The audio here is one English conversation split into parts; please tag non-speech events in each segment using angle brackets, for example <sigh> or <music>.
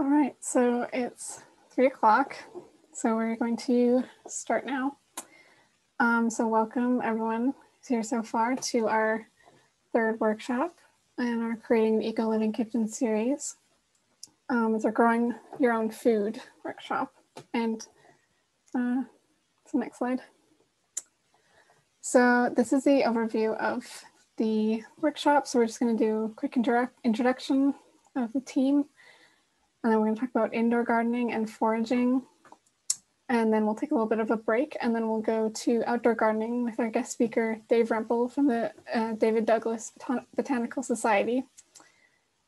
All right, so it's three o'clock, so we're going to start now. Um, so welcome everyone who's here so far to our third workshop and our Creating the Eco Living Kitchen series. Um, it's our Growing Your Own Food workshop. And uh, the next slide. So this is the overview of the workshop. So we're just going to do a quick introduction of the team and then we're going to talk about indoor gardening and foraging. And then we'll take a little bit of a break and then we'll go to outdoor gardening with our guest speaker, Dave Rempel from the uh, David Douglas Botan Botanical Society.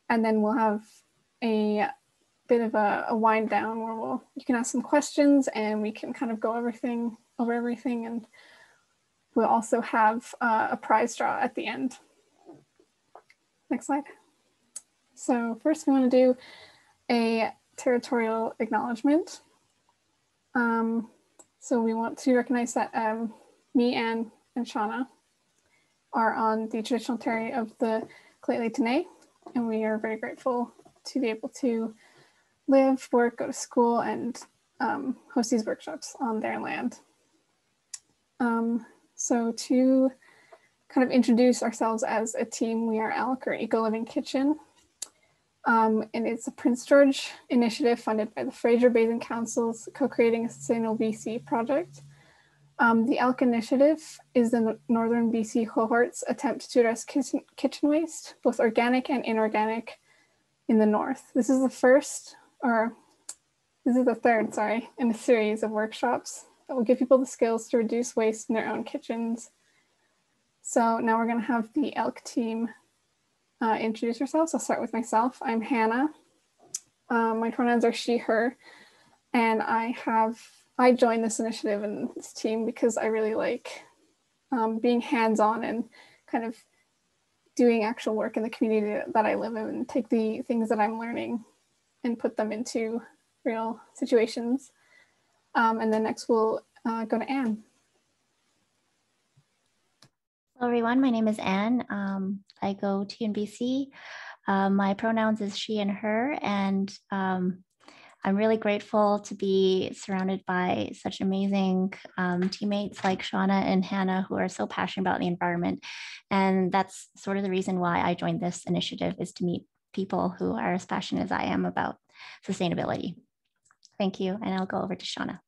And then we'll have a bit of a, a, wind down where we'll, you can ask some questions and we can kind of go everything over everything. And we'll also have uh, a prize draw at the end. Next slide. So first we want to do a territorial acknowledgement. Um, so we want to recognize that um, me, Anne, and Shauna are on the traditional territory of the Lheidli T'enneh, and we are very grateful to be able to live, work, go to school, and um, host these workshops on their land. Um, so to kind of introduce ourselves as a team, we are ELK or Eco Living Kitchen, um, and it's a Prince George initiative funded by the Fraser Basin Council's Co-Creating a Sustainable BC project. Um, the ELK initiative is the Northern BC cohort's attempt to address kitchen, kitchen waste, both organic and inorganic, in the north. This is the first, or this is the third, sorry, in a series of workshops that will give people the skills to reduce waste in their own kitchens. So now we're going to have the ELK team uh, introduce yourselves. I'll start with myself. I'm Hannah. Um, my pronouns are she, her, and I have I joined this initiative and this team because I really like um, being hands-on and kind of doing actual work in the community that I live in and take the things that I'm learning and put them into real situations. Um, and then next we'll uh, go to Anne. Hello, everyone. My name is Anne. Um, I go to UNBC. Uh, my pronouns is she and her, and um, I'm really grateful to be surrounded by such amazing um, teammates like Shauna and Hannah who are so passionate about the environment. And that's sort of the reason why I joined this initiative is to meet people who are as passionate as I am about sustainability. Thank you. And I'll go over to Shauna.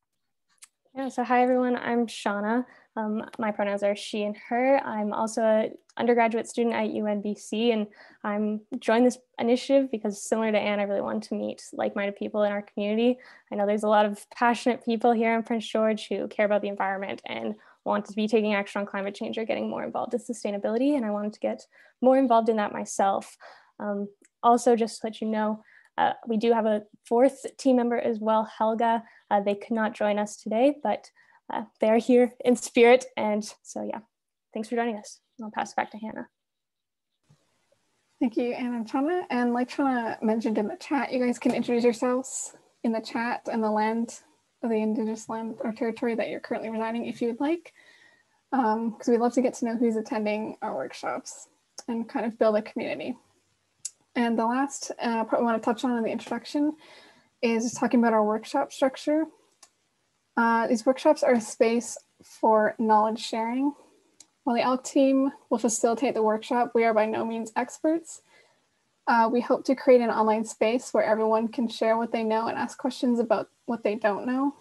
Yeah, so hi everyone, I'm Shauna. Um, my pronouns are she and her. I'm also an undergraduate student at UNBC and I'm joined this initiative because similar to Anne, I really want to meet like-minded people in our community. I know there's a lot of passionate people here in Prince George who care about the environment and want to be taking action on climate change or getting more involved in sustainability. And I wanted to get more involved in that myself. Um, also, just to let you know, uh, we do have a fourth team member as well, Helga. Uh, they could not join us today, but uh, they are here in spirit. And so, yeah, thanks for joining us. I'll pass it back to Hannah. Thank you, Anna and Shauna. And like Shauna mentioned in the chat, you guys can introduce yourselves in the chat and the land of the indigenous land or territory that you're currently residing if you would like. Because um, we'd love to get to know who's attending our workshops and kind of build a community. And the last uh, part we want to touch on in the introduction is talking about our workshop structure. Uh, these workshops are a space for knowledge sharing. While the ELK team will facilitate the workshop, we are by no means experts. Uh, we hope to create an online space where everyone can share what they know and ask questions about what they don't know.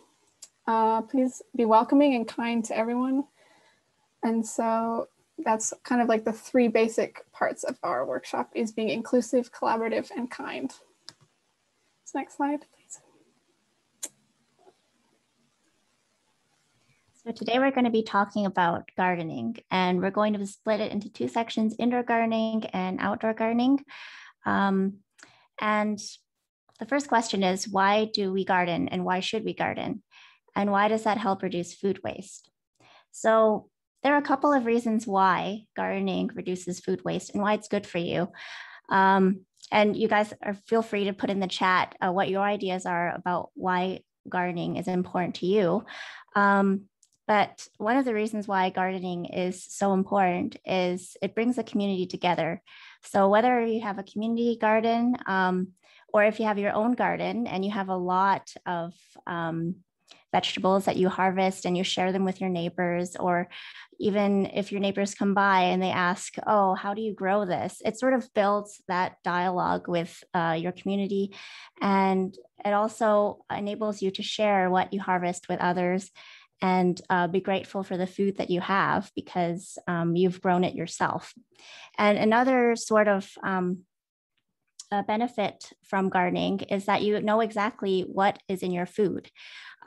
Uh, please be welcoming and kind to everyone. And so that's kind of like the three basic parts of our workshop is being inclusive, collaborative, and kind. So next slide, please. So today we're going to be talking about gardening and we're going to split it into two sections, indoor gardening and outdoor gardening. Um, and the first question is, why do we garden and why should we garden? And why does that help reduce food waste? So there are a couple of reasons why gardening reduces food waste and why it's good for you. Um, and you guys are feel free to put in the chat uh, what your ideas are about why gardening is important to you. Um, but one of the reasons why gardening is so important is it brings the community together. So whether you have a community garden um, or if you have your own garden and you have a lot of um, vegetables that you harvest and you share them with your neighbors, or even if your neighbors come by and they ask, Oh, how do you grow this? It sort of builds that dialogue with uh, your community. And it also enables you to share what you harvest with others and uh, be grateful for the food that you have because um, you've grown it yourself. And another sort of um, benefit from gardening is that you know exactly what is in your food.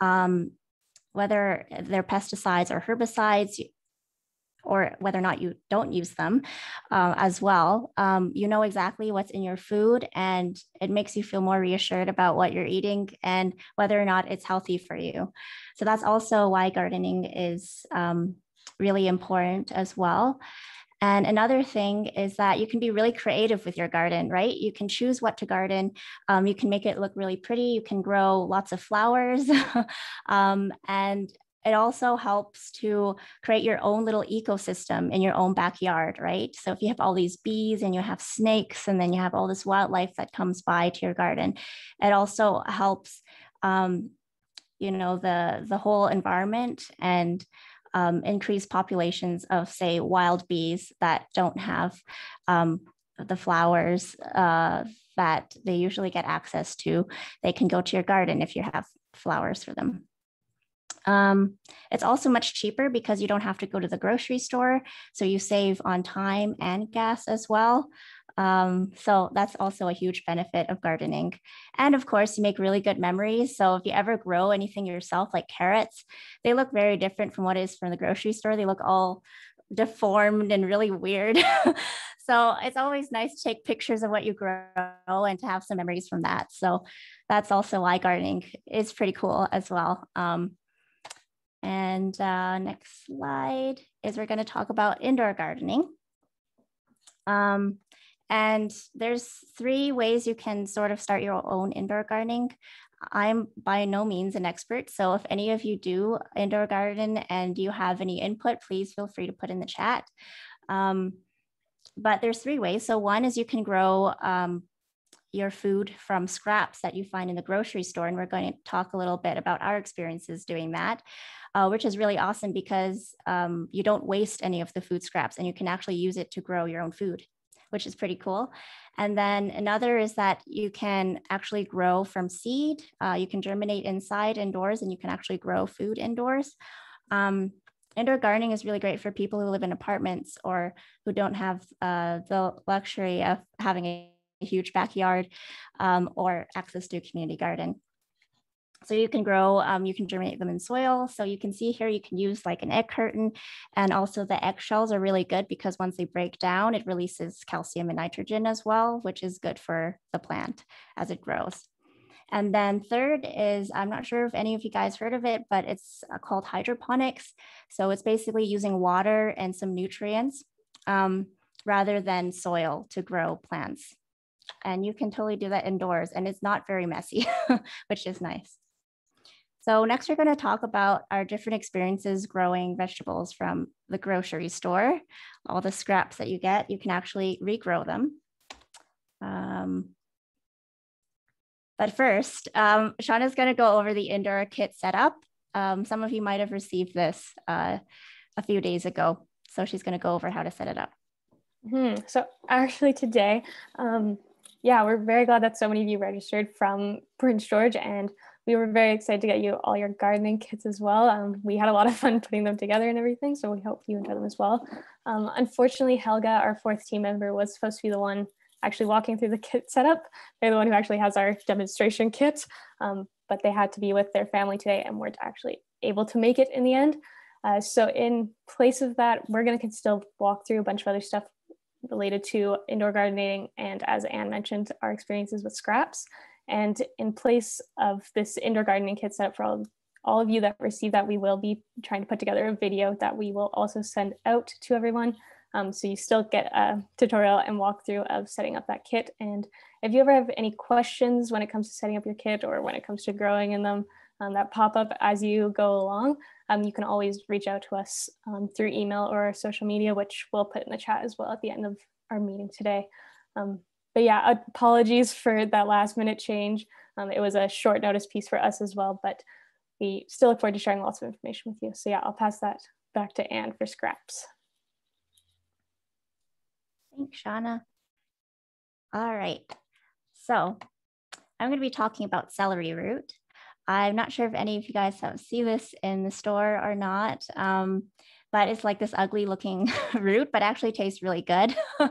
Um, whether they're pesticides or herbicides, or whether or not you don't use them uh, as well. Um, you know exactly what's in your food, and it makes you feel more reassured about what you're eating and whether or not it's healthy for you. So that's also why gardening is um, really important as well. And another thing is that you can be really creative with your garden, right? You can choose what to garden. Um, you can make it look really pretty. You can grow lots of flowers. <laughs> um, and it also helps to create your own little ecosystem in your own backyard, right? So if you have all these bees and you have snakes and then you have all this wildlife that comes by to your garden, it also helps, um, you know, the the whole environment and um, increase populations of, say, wild bees that don't have um, the flowers uh, that they usually get access to. They can go to your garden if you have flowers for them. Um, it's also much cheaper because you don't have to go to the grocery store. So you save on time and gas as well. Um, so that's also a huge benefit of gardening. And of course, you make really good memories. So if you ever grow anything yourself, like carrots, they look very different from what is from the grocery store. They look all deformed and really weird. <laughs> so it's always nice to take pictures of what you grow and to have some memories from that. So that's also why gardening is pretty cool as well. Um, and uh, next slide is we're going to talk about indoor gardening. Um, and there's three ways you can sort of start your own indoor gardening. I'm by no means an expert. So if any of you do indoor garden and you have any input, please feel free to put in the chat. Um, but there's three ways. So one is you can grow um, your food from scraps that you find in the grocery store. And we're going to talk a little bit about our experiences doing that uh, which is really awesome because um, you don't waste any of the food scraps and you can actually use it to grow your own food, which is pretty cool. And then another is that you can actually grow from seed. Uh, you can germinate inside indoors and you can actually grow food indoors. Um, indoor gardening is really great for people who live in apartments or who don't have uh, the luxury of having a huge backyard um, or access to a community garden. So you can grow, um, you can germinate them in soil. So you can see here, you can use like an egg curtain and also the eggshells are really good because once they break down, it releases calcium and nitrogen as well, which is good for the plant as it grows. And then third is, I'm not sure if any of you guys heard of it, but it's uh, called hydroponics. So it's basically using water and some nutrients um, rather than soil to grow plants. And you can totally do that indoors and it's not very messy, <laughs> which is nice. So next we're going to talk about our different experiences growing vegetables from the grocery store. All the scraps that you get, you can actually regrow them. Um, but first, um, is going to go over the indoor kit setup. Um, some of you might have received this uh, a few days ago. So she's going to go over how to set it up. Hmm. So actually today, um, yeah, we're very glad that so many of you registered from Prince George and we were very excited to get you all your gardening kits as well. Um, we had a lot of fun putting them together and everything, so we hope you enjoy them as well. Um, unfortunately, Helga, our fourth team member, was supposed to be the one actually walking through the kit setup. They're the one who actually has our demonstration kit, um, but they had to be with their family today and weren't actually able to make it in the end. Uh, so in place of that, we're going to still walk through a bunch of other stuff related to indoor gardening and as Anne mentioned, our experiences with scraps. And in place of this indoor gardening kit set for all of, all of you that receive that, we will be trying to put together a video that we will also send out to everyone. Um, so you still get a tutorial and walkthrough of setting up that kit. And if you ever have any questions when it comes to setting up your kit or when it comes to growing in them um, that pop up as you go along, um, you can always reach out to us um, through email or social media, which we'll put in the chat as well at the end of our meeting today. But yeah, apologies for that last minute change. Um, it was a short notice piece for us as well, but we still look forward to sharing lots of information with you. So yeah, I'll pass that back to Anne for scraps. Thanks, Shauna. All right, so I'm going to be talking about celery root. I'm not sure if any of you guys have seen this in the store or not, um, but it's like this ugly looking <laughs> root, but actually tastes really good. <laughs>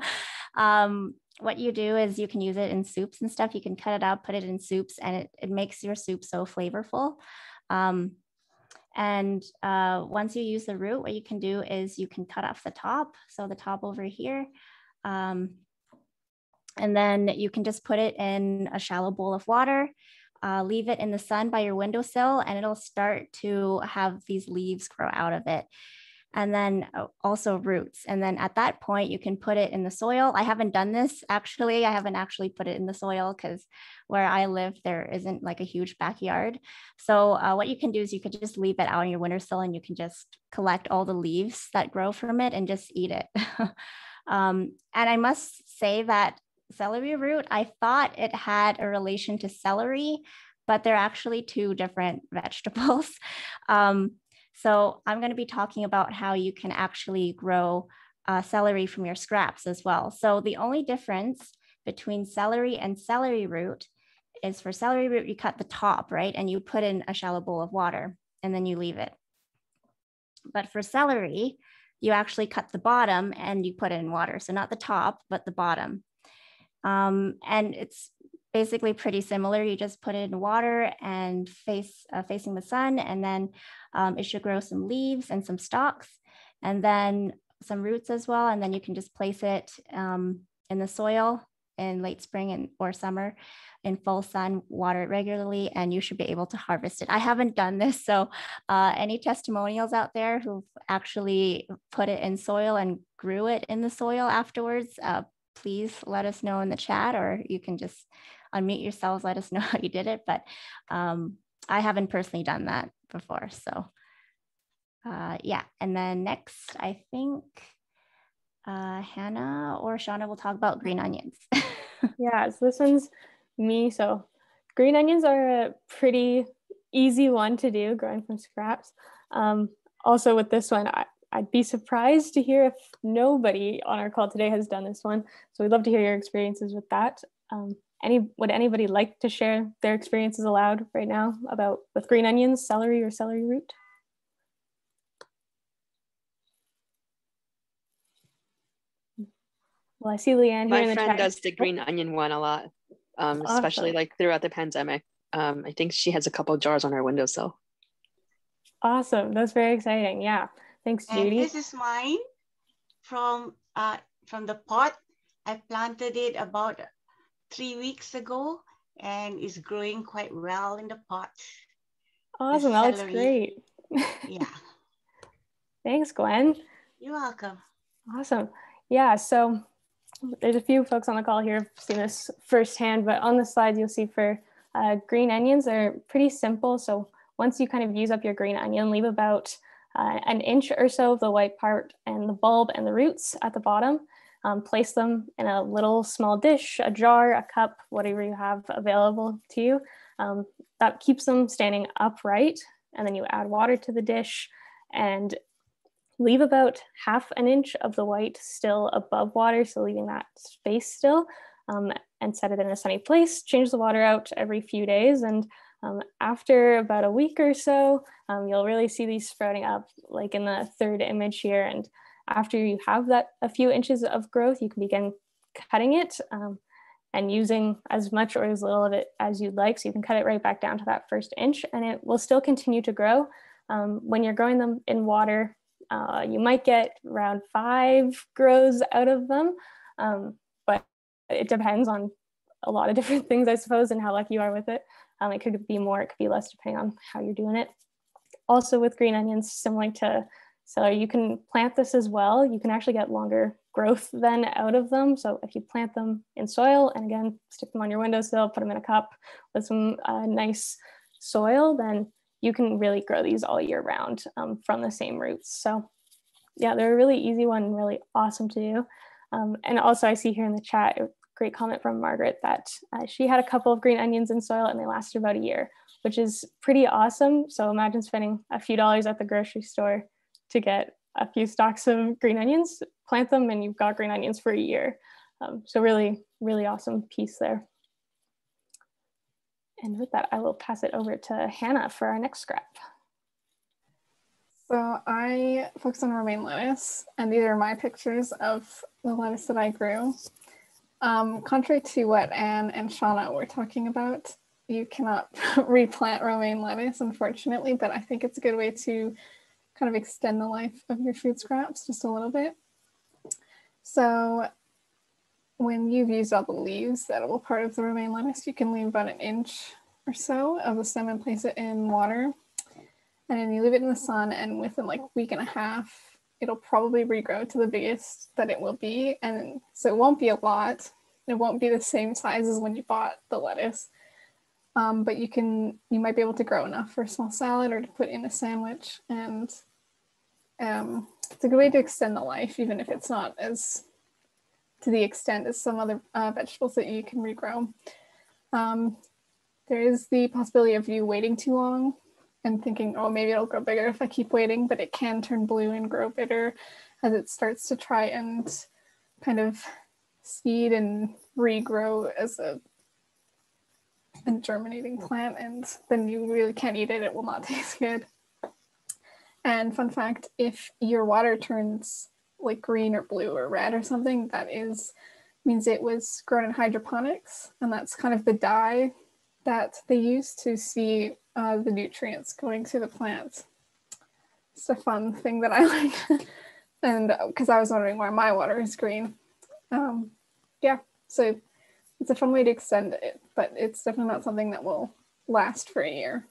um, what you do is you can use it in soups and stuff. You can cut it out, put it in soups, and it, it makes your soup so flavorful. Um, and uh, once you use the root, what you can do is you can cut off the top. So the top over here. Um, and then you can just put it in a shallow bowl of water, uh, leave it in the sun by your windowsill, and it'll start to have these leaves grow out of it and then uh, also roots. And then at that point, you can put it in the soil. I haven't done this actually. I haven't actually put it in the soil because where I live, there isn't like a huge backyard. So uh, what you can do is you could just leave it out on your windowsill and you can just collect all the leaves that grow from it and just eat it. <laughs> um, and I must say that celery root, I thought it had a relation to celery, but they're actually two different <laughs> vegetables. <laughs> Um, so I'm going to be talking about how you can actually grow uh, celery from your scraps as well. So the only difference between celery and celery root is for celery root, you cut the top, right? And you put in a shallow bowl of water and then you leave it. But for celery, you actually cut the bottom and you put it in water. So not the top, but the bottom. Um, and it's basically pretty similar. You just put it in water and face uh, facing the sun, and then um, it should grow some leaves and some stalks, and then some roots as well. And then you can just place it um, in the soil in late spring and or summer in full sun, water it regularly, and you should be able to harvest it. I haven't done this, so uh, any testimonials out there who've actually put it in soil and grew it in the soil afterwards, uh, please let us know in the chat, or you can just unmute yourselves, let us <laughs> know how you did it. But um, I haven't personally done that before. So uh, yeah. And then next, I think uh, Hannah or Shauna will talk about green onions. <laughs> yeah, so this one's me. So green onions are a pretty easy one to do growing from scraps. Um, also with this one, I, I'd be surprised to hear if nobody on our call today has done this one. So we'd love to hear your experiences with that. Um, any would anybody like to share their experiences aloud right now about with green onions, celery, or celery root? Well, I see Leanne My here in friend chat. does the green onion one a lot, um, Awesome. especially like throughout the pandemic. Um, I think she has a couple jars on her windowsill. Awesome, that's very exciting. Yeah, thanks, Judy. And this is mine from uh, from the pot. I planted it about three weeks ago and is growing quite well in the pot. Awesome, that looks celery. great. Yeah, <laughs> thanks, Gwen. you're welcome. Awesome. Yeah, so there's a few folks on the call here who've seen this firsthand, but on the slides you'll see for uh, green onions, they're pretty simple. So once you kind of use up your green onion, leave about uh, an inch or so of the white part and the bulb and the roots at the bottom. Um, place them in a little small dish, a jar, a cup, whatever you have available to you. Um, that keeps them standing upright. And then you add water to the dish and leave about half an inch of the white still above water, so leaving that space still, um, and set it in a sunny place. Change the water out every few days, and um, after about a week or so, um, you'll really see these sprouting up, like in the third image here. And after you have that a few inches of growth, you can begin cutting it um, and using as much or as little of it as you'd like. So you can cut it right back down to that first inch, and it will still continue to grow. Um, when you're growing them in water, uh, you might get around five grows out of them, um, but it depends on a lot of <laughs> different things, I suppose, and how lucky you are with it. Um, it could be more, it could be less, depending on how you're doing it. Also, with green onions, similar to celery, you can plant this as well. You can actually get longer growth then out of them. So if you plant them in soil, and again, stick them on your windowsill, put them in a cup with some uh, nice soil, then you can really grow these all year round um, from the same roots. So yeah, they're a really easy one, really awesome to do. Um, and also I see here in the chat, a great comment from Margaret that uh, she had a couple of green onions in soil and they lasted about a year, which is pretty awesome. So imagine spending a few dollars at the grocery store to get a few stalks of green onions, plant them, and you've got green onions for a year. Um, so really, really awesome piece there. And with that, I will pass it over to Hannah for our next scrap. So I focused on romaine lettuce, and these are my pictures of the lettuce that I grew. Um, contrary to what Anne and Shauna were talking about, you cannot <laughs> replant romaine lettuce, unfortunately, but I think it's a good way to kind of extend the life of your food scraps just a little bit. So when you've used all the leaves, the edible part of the romaine lettuce, you can leave about an inch or so of the stem and place it in water. And then you leave it in the sun and within like a week and a half, it'll probably regrow to the biggest that it will be. And so it won't be a lot. It won't be the same size as when you bought the lettuce. Um, but you can, you might be able to grow enough for a small salad or to put in a sandwich. And um, it's a good way to extend the life, even if it's not as to the extent as some other uh, vegetables that you can regrow. Um, there is the possibility of you waiting too long and thinking, oh, maybe it'll grow bigger if I keep waiting, but it can turn blue and grow bitter as it starts to try and kind of seed and regrow as a, a germinating plant, and then you really can't eat it, it will not <laughs> taste good. And fun fact if your water turns like green or blue or red or something, that is means it was grown in hydroponics, and that's kind of the dye that they use to see uh, the nutrients going through the plants. It's a fun thing that I <laughs> like, and because uh, I was wondering why my water is green. Um, yeah, so it's a fun way to extend it, but it's definitely not something that will last for a year.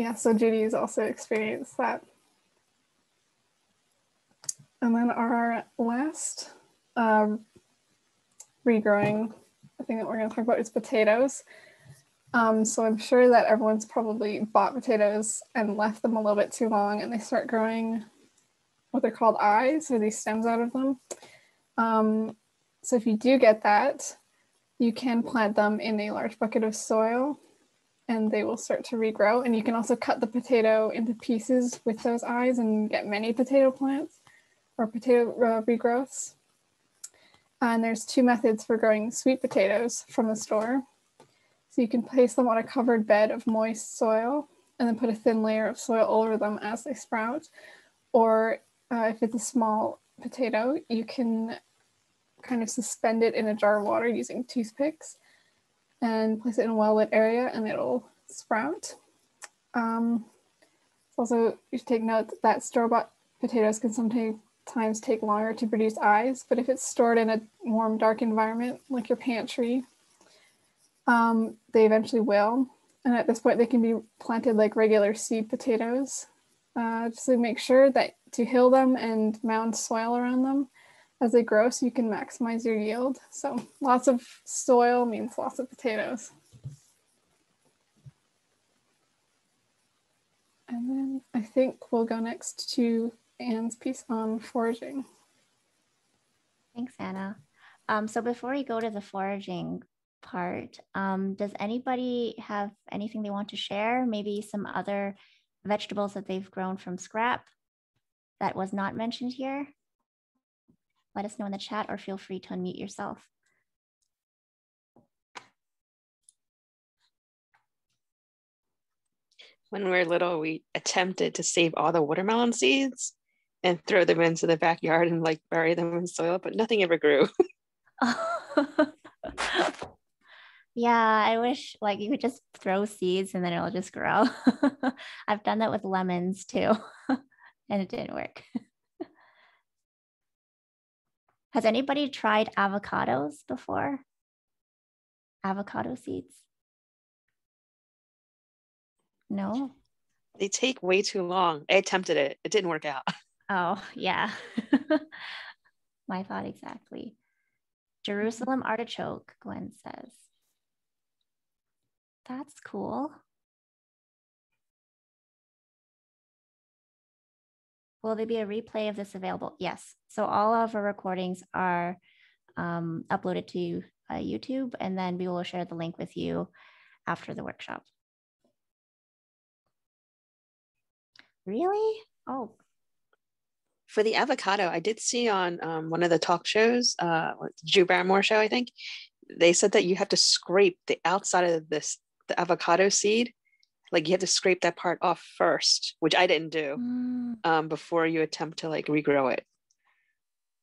Yeah, so Judy's also experienced that. And then our last um, regrowing thing that we're going to talk about is potatoes. Um, so I'm sure that everyone's probably bought potatoes and left them a little bit too long and they start growing what they're called eyes or these stems out of them. Um, so if you do get that, you can plant them in a large bucket of soil and they will start to regrow. And you can also cut the potato into pieces with those eyes and get many potato plants or potato uh, regrowths. And there's two methods for growing sweet potatoes from the store. So you can place them on a covered bed of moist soil and then put a thin layer of soil over them as they sprout. Or uh, if it's a small potato, you can kind of suspend it in a jar of water using toothpicks and place it in a well lit area and it'll sprout. Um, also, you should take note that store-bought potatoes can sometimes take longer to produce eyes, but if it's stored in a warm, dark environment like your pantry, um, they eventually will. And at this point, they can be planted like regular seed potatoes. Uh, just to make sure that to hill them and mound soil around them as they grow so you can maximize your yield. So lots of soil means lots of potatoes. And then I think we'll go next to Anne's piece on foraging. Thanks, Anna. Um, so before we go to the foraging part, um, does anybody have anything they want to share? Maybe some other vegetables that they've grown from scrap that was not mentioned here? Let us know in the chat or feel free to unmute yourself. When we were little, we attempted to save all the watermelon seeds and throw them into the backyard and like bury them in soil, but nothing ever grew. <laughs> yeah, I wish like you could just throw seeds and then it'll just grow. <laughs> I've done that with lemons too, <laughs> and it didn't work. Has anybody tried avocados before? Avocado seeds? No? They take way too long. I attempted it, it didn't work out. <laughs> Oh, yeah. <laughs> My thought exactly. Jerusalem artichoke, Gwen says. That's cool. Will there be a replay of this available? Yes. So all of our recordings are um, uploaded to uh, YouTube, and then we will share the link with you after the workshop. Really? Oh. For the avocado, I did see on um, one of the talk shows, uh, Drew Barrymore show, I think, they said that you have to scrape the outside of this the avocado seed like you have to scrape that part off first which i didn't do mm. um, before you attempt to like regrow it.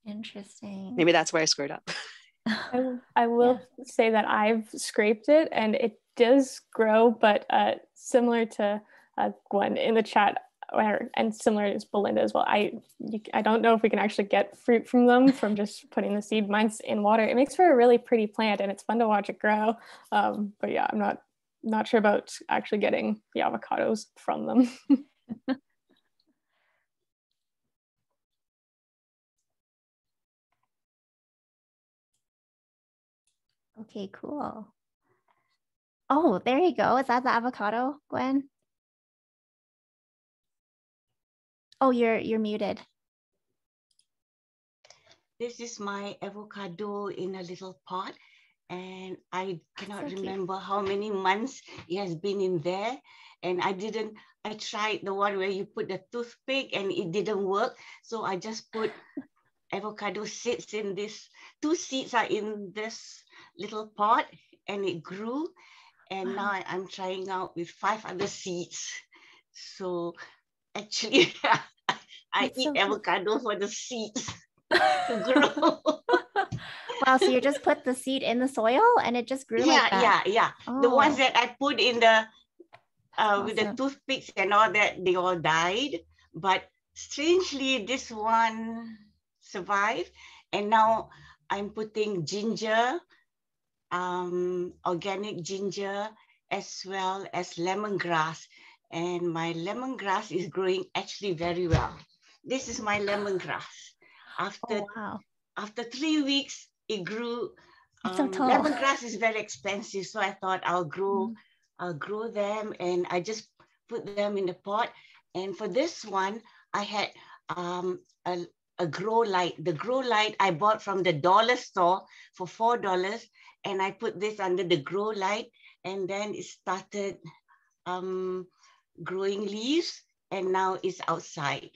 Interesting. Maybe that's why i screwed up. <laughs> <laughs> I, I will yeah. say that i've scraped it and it does grow but uh, similar to uh, gwen in the chat or, and similar as belinda as well. I you, i don't know if we can actually get fruit from them from just putting the seed mine's in water. It makes for a really pretty plant and it's fun to watch it grow. Um, but yeah i'm not not sure about actually getting the avocados from them. <laughs> okay, cool. Oh, there you go. Is that the avocado, Gwen? Oh, you're you're muted. This is my avocado in a little pot and I ah, cannot so remember how many months it has been in there. And I didn't, I tried the one where you put the toothpick and it didn't work. So I just put <laughs> avocado seeds in this, two seeds are in this little pot and it grew. And wow. now I'm trying out with five other seeds. So actually, <laughs> I That's eat so avocado for the seeds <laughs> to grow. Wow, so you just put the seed in the soil and it just grew yeah, like that? Yeah, yeah, oh. The ones that I put in the, uh, awesome. with the toothpicks and all that, they all died. But strangely, this one survived. And now I'm putting ginger, um, organic ginger, as well as lemongrass. And my lemongrass is growing actually very well. This is my lemongrass. After, oh, wow. after three weeks, it grew. Um, so tall. Lemongrass is very expensive, so I thought I'll grow, mm. I'll grow them, and I just put them in the pot. And for this one, I had um, a, a grow light. The grow light I bought from the dollar store for four dollars, and I put this under the grow light, and then it started um, growing leaves, and now it's outside.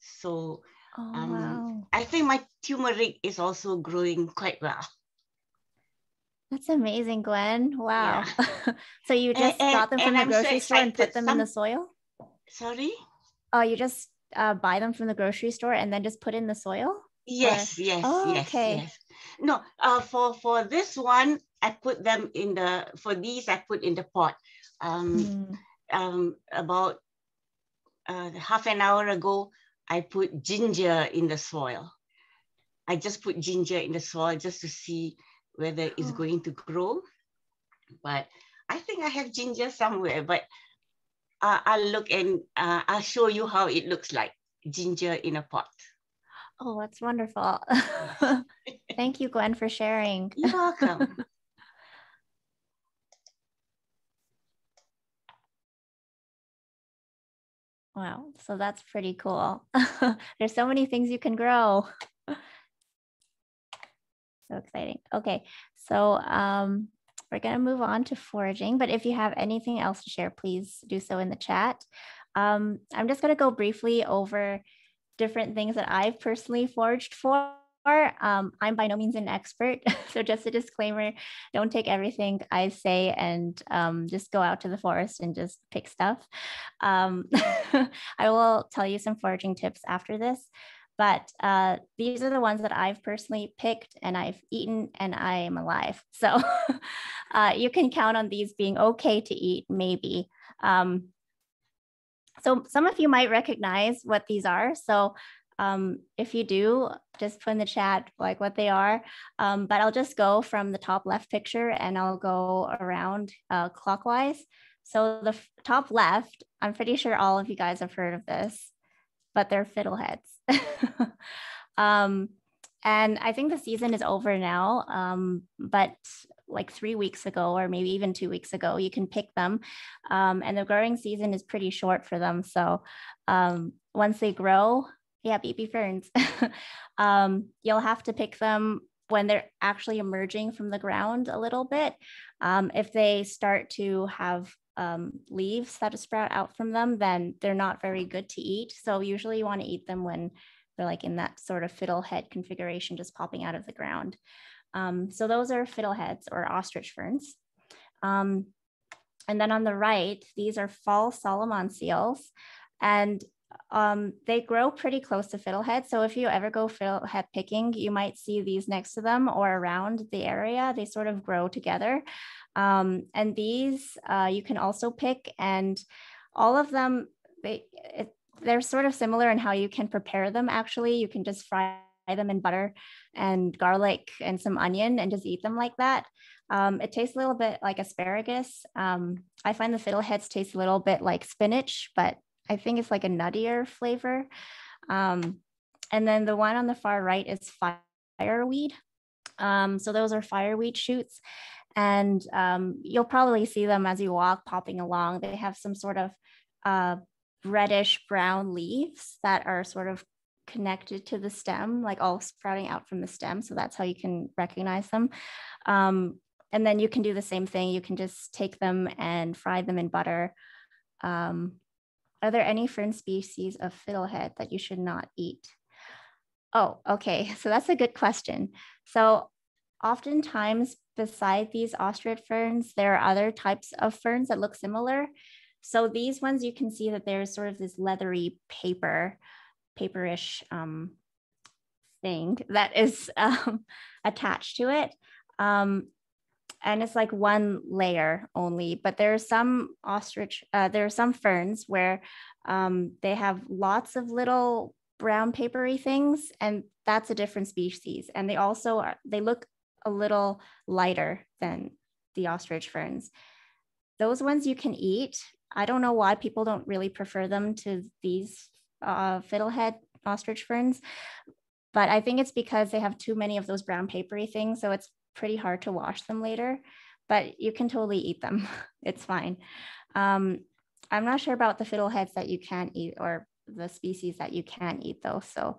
So Oh, um, wow. I think my turmeric is also growing quite well. That's amazing, Gwen. Wow. Yeah. <laughs> so you just and, got them from the grocery so store and put them some... in the soil? Sorry? Oh, you just uh, buy them from the grocery store and then just put in the soil? Yes, or... yes, oh, yes, okay. yes. No, uh, for for this one, I put them in the for these I put in the pot. Um, mm. um, about uh, half an hour ago, I put ginger in the soil. I just put ginger in the soil just to see whether it's oh. going to grow. But I think I have ginger somewhere, but uh, I'll look and uh, I'll show you how it looks like ginger in a pot. Oh, that's wonderful. <laughs> Thank you, Gwen, for sharing. You're welcome. Wow, so that's pretty cool. There's so many things you can grow. So exciting. Okay, so um, we're going to move on to foraging, but if you have anything else to share, please do so in the chat. Um, I'm just going to go briefly over different things that I've personally foraged for um, I'm by no means an expert. <laughs> so, just a disclaimer don't take everything I say and um, just go out to the forest and just pick stuff. Um, <laughs> I will tell you some foraging tips after this. But uh, these are the ones that I've personally picked and I've eaten and I am alive. <laughs> So uh, you can count on these being okay to eat, maybe. Um, so some of you might recognize what these are. So um, if you do, just put in the chat like what they are. Um, but I'll just go from the top left picture and I'll go around uh, clockwise. So the top left, I'm pretty sure all of you guys have heard of this, but they're fiddleheads. <laughs> um, and I think the season is over now. Um, but like three weeks ago or maybe even two weeks ago, you can pick them. Um, and the growing season is pretty short for them. So um, once they grow, yeah, baby ferns, <laughs> um, you'll have to pick them when they're actually emerging from the ground a little bit. Um, if they start to have um, leaves that sprout out from them, then they're not very good to eat. So usually you want to eat them when they're like in that sort of fiddlehead configuration, just popping out of the ground. Um, so those are fiddleheads or ostrich ferns. Um, and then on the right, these are false Solomon seals. And um, they grow pretty close to fiddlehead. So if you ever go fiddlehead picking, you might see these next to them or around the area. They sort of grow together. Um, and these uh, you can also pick, and all of them, they, it, they're sort of similar in how you can prepare them. Actually, you can just fry them in butter and garlic and some onion and just eat them like that. Um, it tastes a little bit like asparagus. Um, I find the fiddleheads taste a little bit like spinach, but I think it's like a nuttier flavor. Um, and then the one on the far right is fireweed. Um, so those are fireweed shoots. And um, you'll probably see them as you walk popping along. They have some sort of uh, reddish brown leaves that are sort of connected to the stem, like all sprouting out from the stem. So that's how you can recognize them. Um, and then you can do the same thing. You can just take them and fry them in butter. Um, are there any fern species of fiddlehead that you should not eat? Oh, okay. <laughs> So that's a good question. So oftentimes beside these ostrich ferns, there are other types of ferns that look similar. So these ones, you can see that there's sort of this leathery paper, paperish um, thing that is <laughs> um, attached to it. Um, and it's like one layer only, but there are some ostrich, uh, there are some ferns where um, they have lots of little brown papery things, and that's a different species. And they also are, they look a little lighter than the ostrich ferns. Those ones you can eat. I don't know why people don't really prefer them to these uh, fiddlehead ostrich ferns, but I think it's because they have too many of those brown papery things. So it's pretty hard to wash them later, but you can totally eat them. <laughs> it's fine. Um, I'm not sure about the fiddleheads that you can eat or the species that you can eat though. So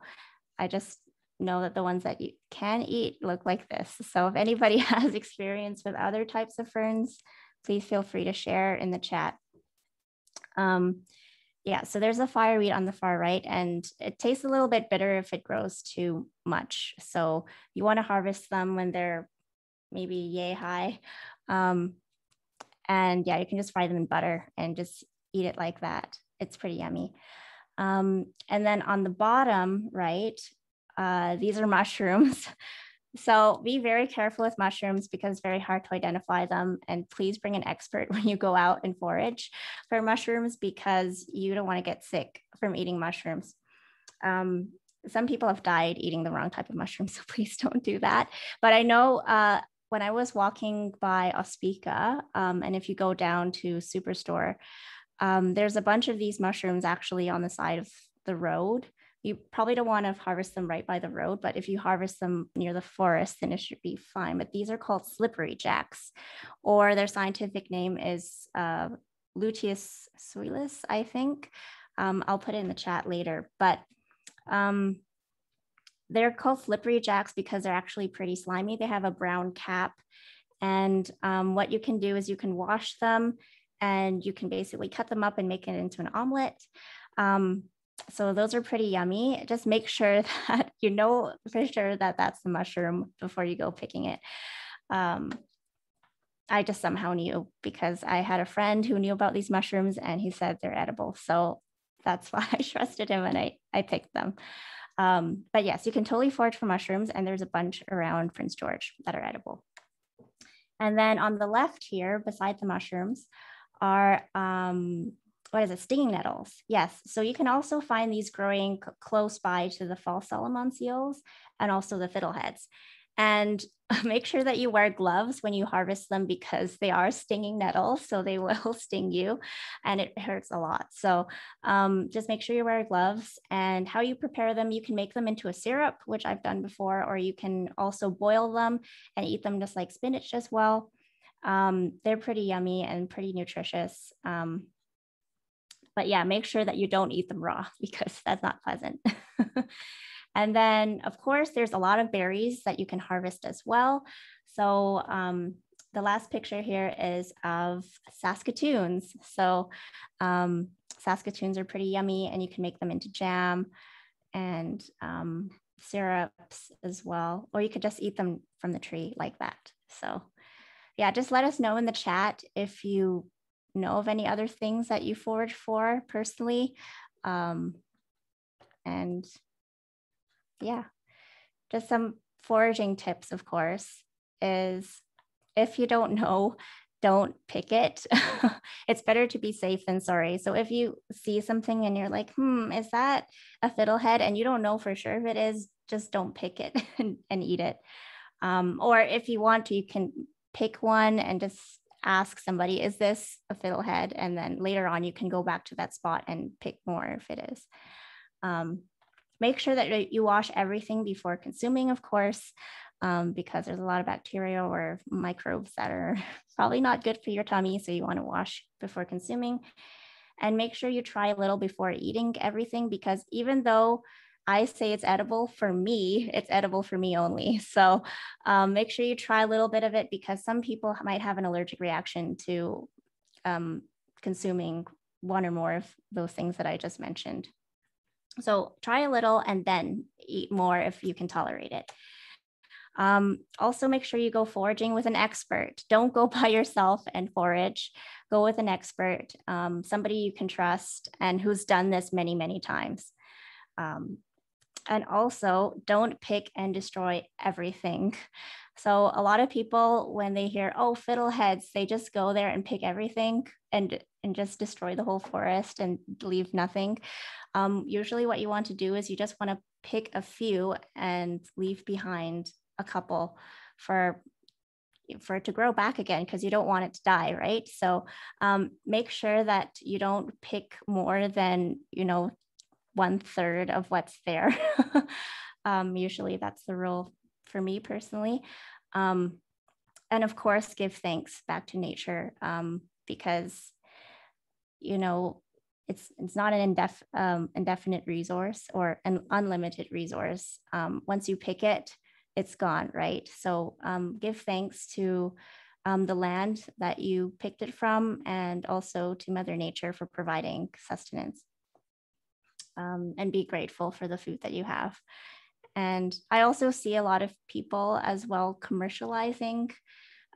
I just know that the ones that you can eat look like this. So if anybody <laughs> has experience with other types of ferns, please feel free to share in the chat. Um, yeah, so there's a fireweed on the far right and it tastes a little bit bitter if it grows too much. So you wanna harvest them when they're maybe yay high. Um, and yeah, you can just fry them in butter and just eat it like that. It's pretty yummy. Um, and then on the bottom right, uh, these are <laughs> mushrooms. So be very careful with mushrooms because it's very hard to identify them. And please bring an expert <laughs> when you go out and forage for mushrooms because you don't want to get sick from eating mushrooms. Um, some people have died eating the wrong type of mushrooms, <laughs> so please don't do that. But I know uh, when I was walking by Ospika, um, and if you go down to Superstore, um, there's a bunch of these mushrooms actually on the side of the road you probably don't want to harvest them right by the road, but if you harvest them near the forest, then it should be fine. But these are called slippery jacks, or their scientific name is uh, Luteus suilis, I think. Um, I'll put it in the chat later, but um, they're called slippery jacks because they're actually pretty slimy. They have a brown cap. And um, what you can do is you can wash them and you can basically cut them up and make it into an omelet. Um, so those are pretty yummy. Just make sure <laughs> that you know for sure that that's the mushroom before you go picking it. Um, I just somehow knew because I had a friend who knew about these mushrooms and he said they're edible. So that's <laughs> why I trusted him and I, I picked them. Um, but yes, you can totally forage for mushrooms and there's a bunch around Prince George that are edible. And then on the left here, beside the mushrooms, are um, what is it, stinging nettles. Yes, so you can also find these growing close by to the false Solomon seals and also the fiddleheads. And <laughs> make sure that you wear gloves when you harvest them because they are stinging nettles. So they <laughs> will sting you and it hurts a lot. So um, just make sure you wear gloves and how you prepare them. You can make them into a syrup, which I've done before, or you can also boil them and eat them just like spinach as well. Um, they're pretty yummy and pretty nutritious. Um, but yeah, make sure that you don't eat them raw <laughs> because that's not pleasant. And then, of course, there's a lot of berries that you can harvest as well. So um, the last picture here is of Saskatoons. So um, Saskatoons are pretty yummy and you can make them into jam and um, syrups as well, or you could just eat them from the tree like that. So yeah, just let us know in the chat if you know of any other things that you forage for personally. Um, and yeah, just some foraging tips, of course, is if you don't know, don't pick it. <laughs> it's better to be safe than sorry. So if you see something and you're like, hmm, is that a fiddlehead? And you don't know for sure if it is, just don't pick it <laughs> and, and eat it. Um, or if you want to, you can pick one and just ask somebody, is this a fiddlehead? And then later on, you can go back to that spot and pick more if it is. Um, make sure that you wash everything before consuming, of course, um, because there's a lot of bacteria or microbes that are <laughs> probably not good for your tummy. So you want to wash before consuming. And make sure you try a little before eating everything because even though I say it's edible for me, it's edible for me only. <laughs> So um, make sure you try a little bit of it because some people might have an allergic reaction to um, consuming one or more of those things that I just mentioned. So try a little and then eat more if you can tolerate it. Um, also, make sure you go foraging with an expert. Don't go <laughs> by yourself and forage. Go with an expert, um, somebody you can trust and who's done this many, many times. Um, and also, don't pick and destroy everything. So, a lot of people, when they hear, oh, fiddleheads, they just go there and pick everything and, and just destroy the whole forest and leave nothing. Um, usually, what you want to do is you just want to pick a few and leave behind a couple for for it to grow back again because you don't want it to die right so um, make sure that you don't pick more than you know one third of what's there. <laughs> um, usually that's the rule for me personally. Um, and of course, give thanks back to nature um, because, you know, it's, it's not an indef- um, indefinite resource or an unlimited resource. Um, once you pick it, it's gone, right? So um, give thanks to the land that you picked it from and also to Mother Nature for providing sustenance um, and be grateful for the food that you have. And I also see a lot of people as well commercializing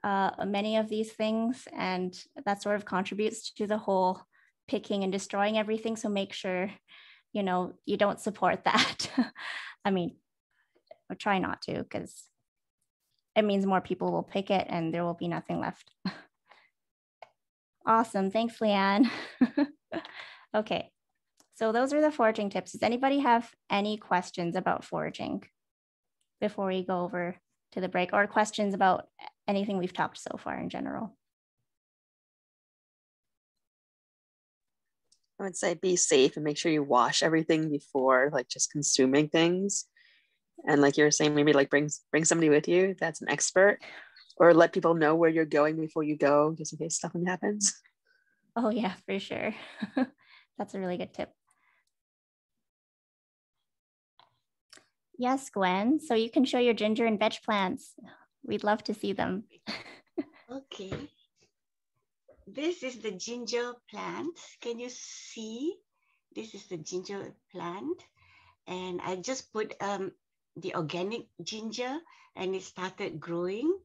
uh, many of these things, and that sort of contributes to the whole picking and destroying everything. So make sure, you know, you don't support <laughs> that. I mean, try not to, because it means more people will pick it and there will be nothing left. <laughs> awesome. Thanks, Leanne. <laughs> okay. So those are the foraging tips. Does anybody have any questions about foraging before we go over to the break or questions about anything we've talked so far in general? I would say be safe and make sure you wash everything before like just consuming things. And like you were saying, maybe like bring bring somebody with you that's an expert or let people know where you're going before you go just in case something happens. Oh yeah, for sure. <laughs> that's a really good tip. Yes, Gwen. So you can show your ginger and veg plants. We'd love to see them. okay. This is the ginger plant. Can you see? This is the ginger plant. And I just put um, the organic ginger and it started growing.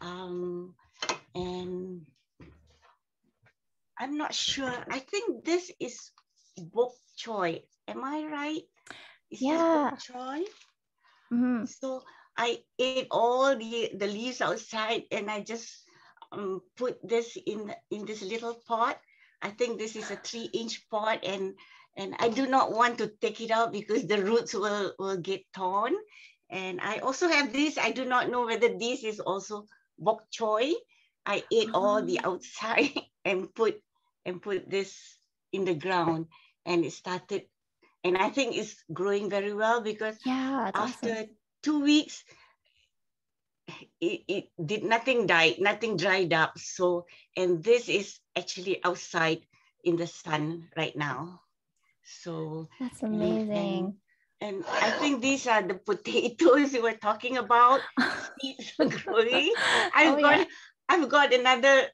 Um, and I'm not sure. I think this is bok choy. Am I right? Is yeah. this bok choy? Mm-hmm. So I ate all the, the leaves outside and I just um, put this in, in this little pot. I think this is a three inch pot and, and I do not want to take it out because the roots will, will get torn. And I also have this. I do not know whether this is also bok choy. I ate all the Oh. outside <laughs> and put and put this in the ground, and it started. And I think it's growing very well because Yeah, after awesome. two weeks, it, it did nothing died, nothing dried up. So, and this is actually outside in the sun right now. So, That's and- amazing. and I think these are the <laughs> potatoes you were talking about. Seeds <laughs> growing. Oh, I've Oh, got yeah. I've got another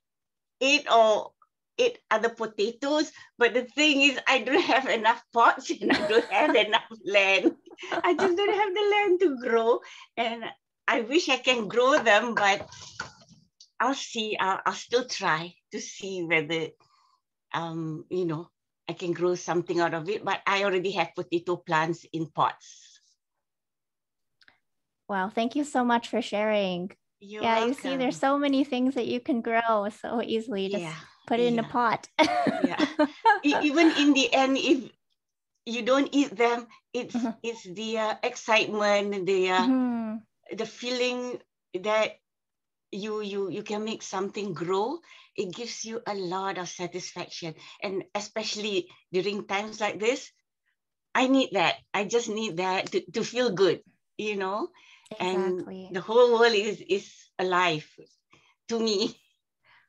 eight or eight other potatoes, but the thing is I don't have enough pots and I don't have <laughs> enough land. I just don't have the land to grow. And I wish I can grow them, but I'll see. I'll, I'll still try to see whether um, you know, I can grow something out of it, but I already have potato plants in pots. Wow, thank you so much for sharing. You're yeah, you see, there's so many things that you can grow so easily. Just yeah. Put it in a pot. Yeah. <laughs> Even in the end, if you don't eat them, it's Mhm. it's the uh, excitement, the uh, Mhm. the feeling that you you you can make something grow. It gives you a lot of satisfaction, and especially during times like this, I need that. I just need that to, to feel good, you know. Exactly. And the whole world is is alive to me.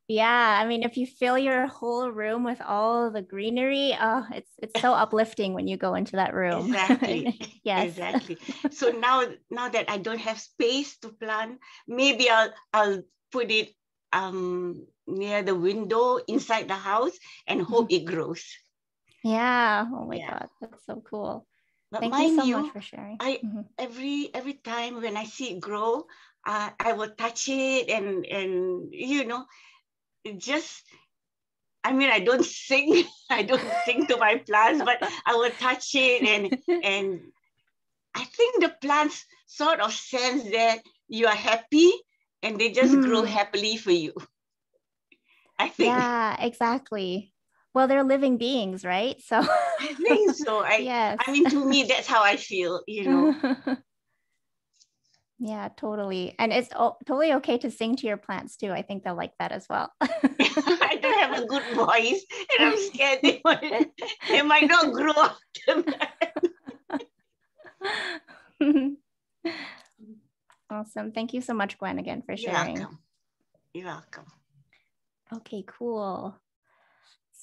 Yeah, I mean, if you fill your whole room with all the greenery, oh, it's it's so uplifting when you go into that room. Exactly. <laughs> yes. Exactly. <laughs> So now now that I don't have space to plant, maybe I'll I'll put it um near the window inside the house and hope it grows. Yeah. Oh my Yeah. God, that's so cool. But Thank you so you, much for sharing. I Mhm. every every time when I see it grow, uh, I will touch it and and you know, it just I mean I don't <laughs> sing, I don't sing to my plants, but I will touch it and and I think the plants sort of sense that you are happy and they just grow Mm. happily for you. I think yeah, exactly. Well, they're living beings, right? So I think so. I <laughs> yes. I mean to me that's how I feel, you know. <laughs> yeah, totally. And it's o- totally okay to sing to your plants too. I think they'll like that as well. <laughs> I don't have a good voice and I'm <laughs> scared they might, they might not grow after that. <laughs> awesome. Thank you so much, Gwen, again for sharing. You're welcome. You're welcome. Okay, cool.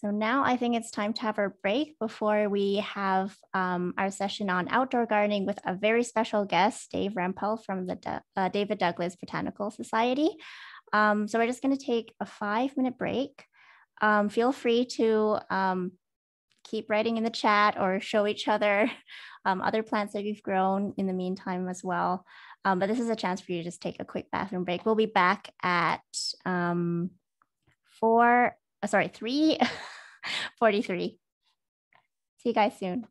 So now I think it's time to have our break before we have um, our session on outdoor gardening with a very special guest, Dave Rempel from the Du- uh, David Douglas Botanical Society. Um, so we're just going to take a five minute break. Um, feel free to um, keep writing in the chat or show each other <laughs> um, other plants that you've grown in the meantime as well. Um, but this is a chance for you to just take a quick bathroom break. We'll be back at four, uh, sorry, three <laughs> forty-three. See you guys soon.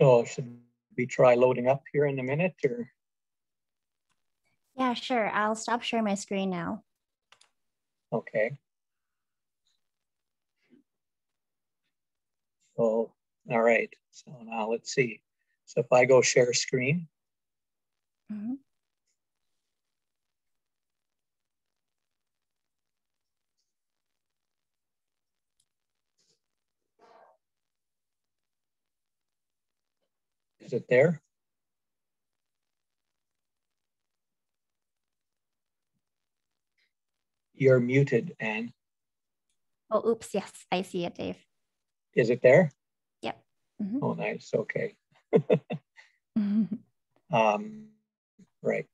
So should we try loading up here in a minute or? Yeah, sure. I'll stop sharing my screen now. Okay. So, all right. So now let's see. So if I go share screen, Mhm. is it there? You're muted, Anne. Oh, oops. Yes, I see it, Dave. Is it there? Mhm. Oh, nice. Okay. Mhm. <laughs> Um, right.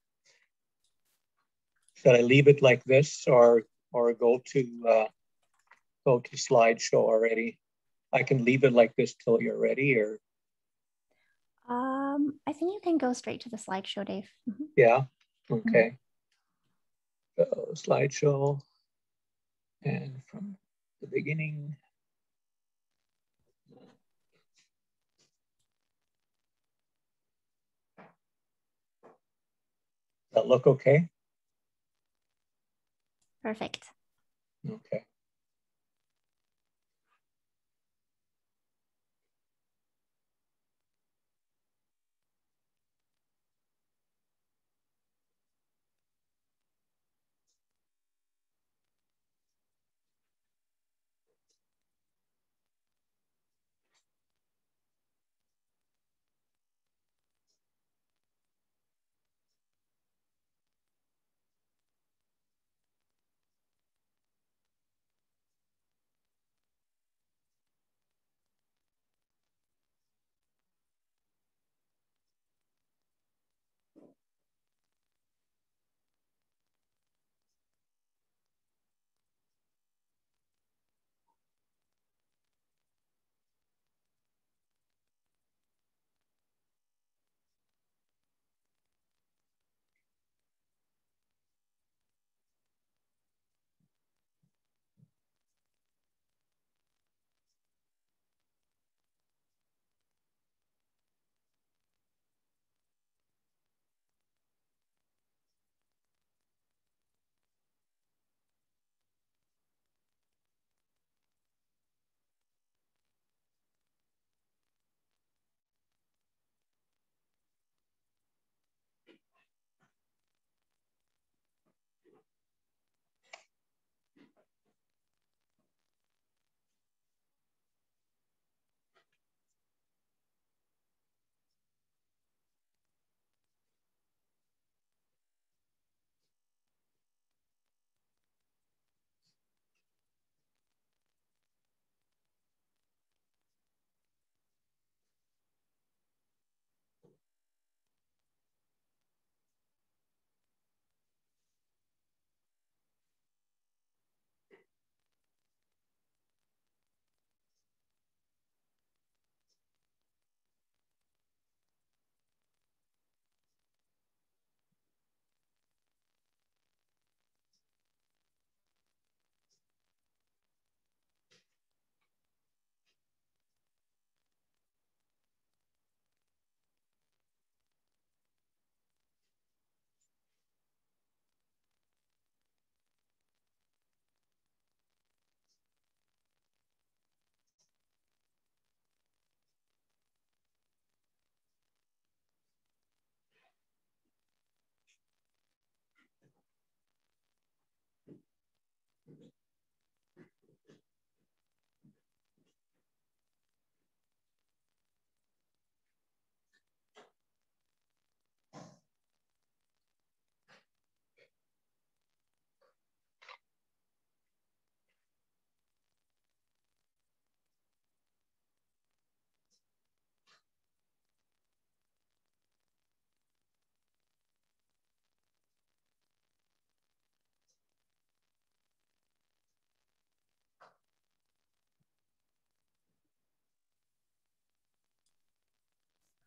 Should I leave it like this or or go to uh, go to slideshow already? I can leave it like this till you're ready, or Um, I think you can go straight to the slideshow, Dave. Mhm. yeah, okay. So slideshow, and from the beginning. That look okay? Perfect. Okay.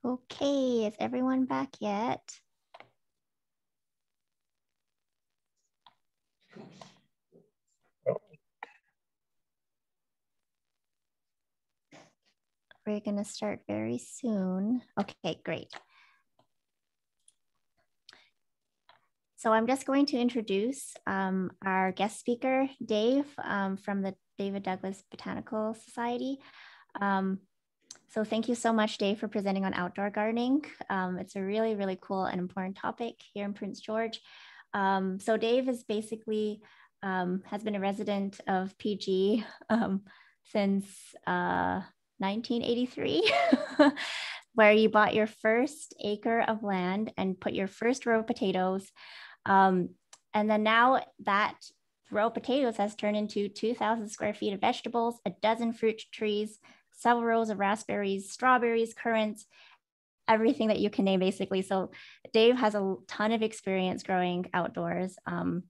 Okay, is everyone back yet? We're going to start very soon. Okay, great. So I'm just going to introduce um, our guest speaker, Dave, um, from the David Douglas Botanical Society. Um, so thank you so much, Dave, for presenting on outdoor gardening. Um, it's a really, really cool and important topic here in Prince George. Um, so Dave is basically um, has been a resident of PG um, since uh, 1983, <laughs> where you bought your first acre of land and put your first row of potatoes. Um, and then now that row of potatoes has turned into 2,000 square feet of vegetables, a dozen fruit trees, several rows of raspberries, strawberries, currants, everything that you can name basically. So Dave has a ton of experience growing outdoors. Um,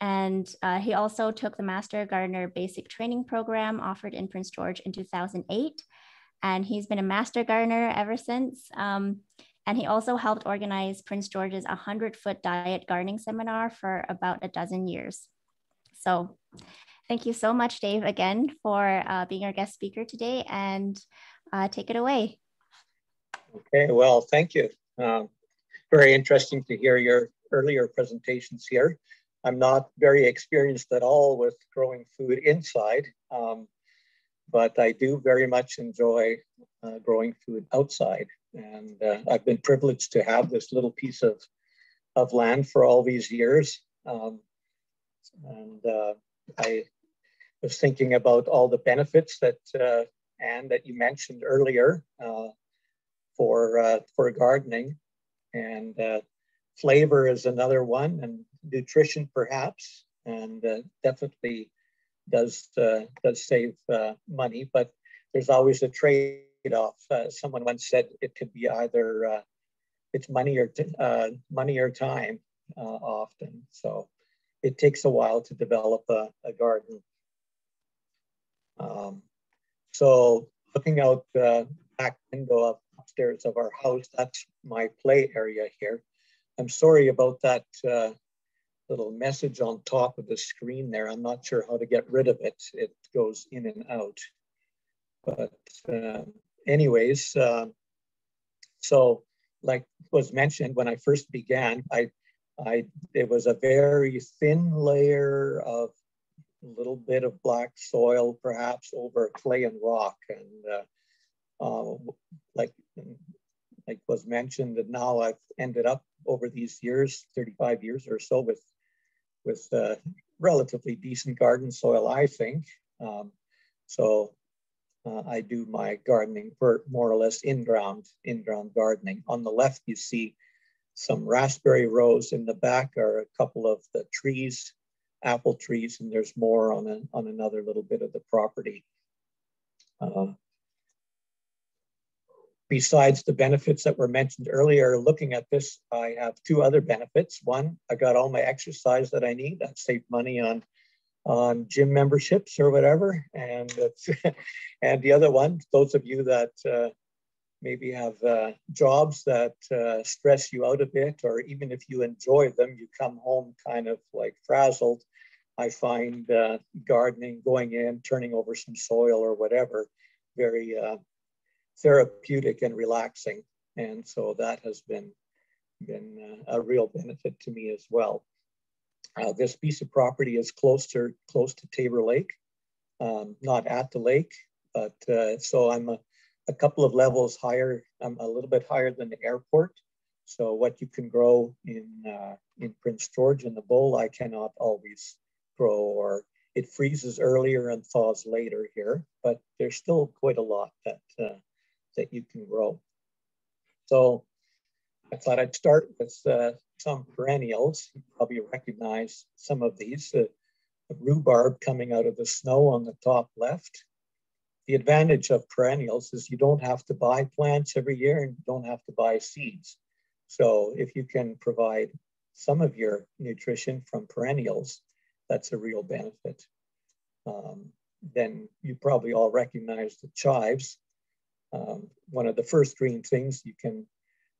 and uh, he also took the Master Gardener Basic Training Program offered in Prince George in 2008. And he's been a Master Gardener ever since. Um, and he also helped organize Prince George's 100 foot diet gardening seminar for about a dozen years. So Thank you so much, Dave, again for uh, being our guest speaker today and uh, take it away. Okay, well, thank you. Um, very interesting to hear your earlier presentations here. I'm not very experienced at all with growing food inside, um, but I do very much enjoy uh, growing food outside. And uh, I've been privileged to have this little piece of, of land for all these years. Um, and uh, I was thinking about all the benefits that, uh, Anne, that you mentioned earlier uh, for, uh, for gardening. And flavor is another one, and nutrition perhaps, and uh, definitely does uh, does save uh, money. But there's always a trade-off. Uh, someone once said it could be either uh, it's money or uh, money or time often. So it takes a while to develop a, a garden. Um, so looking out the back window upstairs of our house, that's my play area here. I'm sorry about that uh, little message on top of the screen there. I'm not sure how to get rid of it. It goes in and out. But uh, anyways, uh, so like was mentioned when I first began, I, I it was a very thin layer of little bit of black soil, perhaps over clay and rock, and uh, uh, like like was mentioned, that now I've ended up over these years, 35 years or so, with with uh, relatively decent garden soil, I think. Um, so uh, I do my gardening for more or less in-ground, in-ground gardening. On the left, you see some raspberry rows. In the back are a couple of the trees, apple trees, and there's more on, a, on another little bit of the property. Uh, besides the benefits that were mentioned earlier, looking at this, I have two other benefits. One, I got all my exercise that I need. That saved money on on gym memberships or whatever. And <laughs> and the other one, those of you that uh, maybe have uh, jobs that uh, stress you out a bit, or even if you enjoy them, you come home kind of like frazzled. I find uh, gardening, going in, turning over some soil or whatever, very uh, therapeutic and relaxing. And so that has been, been uh, a real benefit to me as well. Uh, this piece of property is close to, close to Tabor Lake, um, not at the lake, but so I'm a, a couple of levels higher. I'm a little bit higher than the airport. So what you can grow in, uh, in Prince George in the bowl, I cannot always grow or it freezes earlier and thaws later here, but there's still quite a lot that uh, that you can grow. So I thought I'd start with uh, some perennials. You probably recognize some of these. Uh, the rhubarb coming out of the snow on the top left. The advantage of perennials is you don't have to buy plants every year and you don't have to buy seeds. So if you can provide some of your nutrition from perennials, that's a real benefit. Um, then you probably all recognize the chives um, one of the first green things you can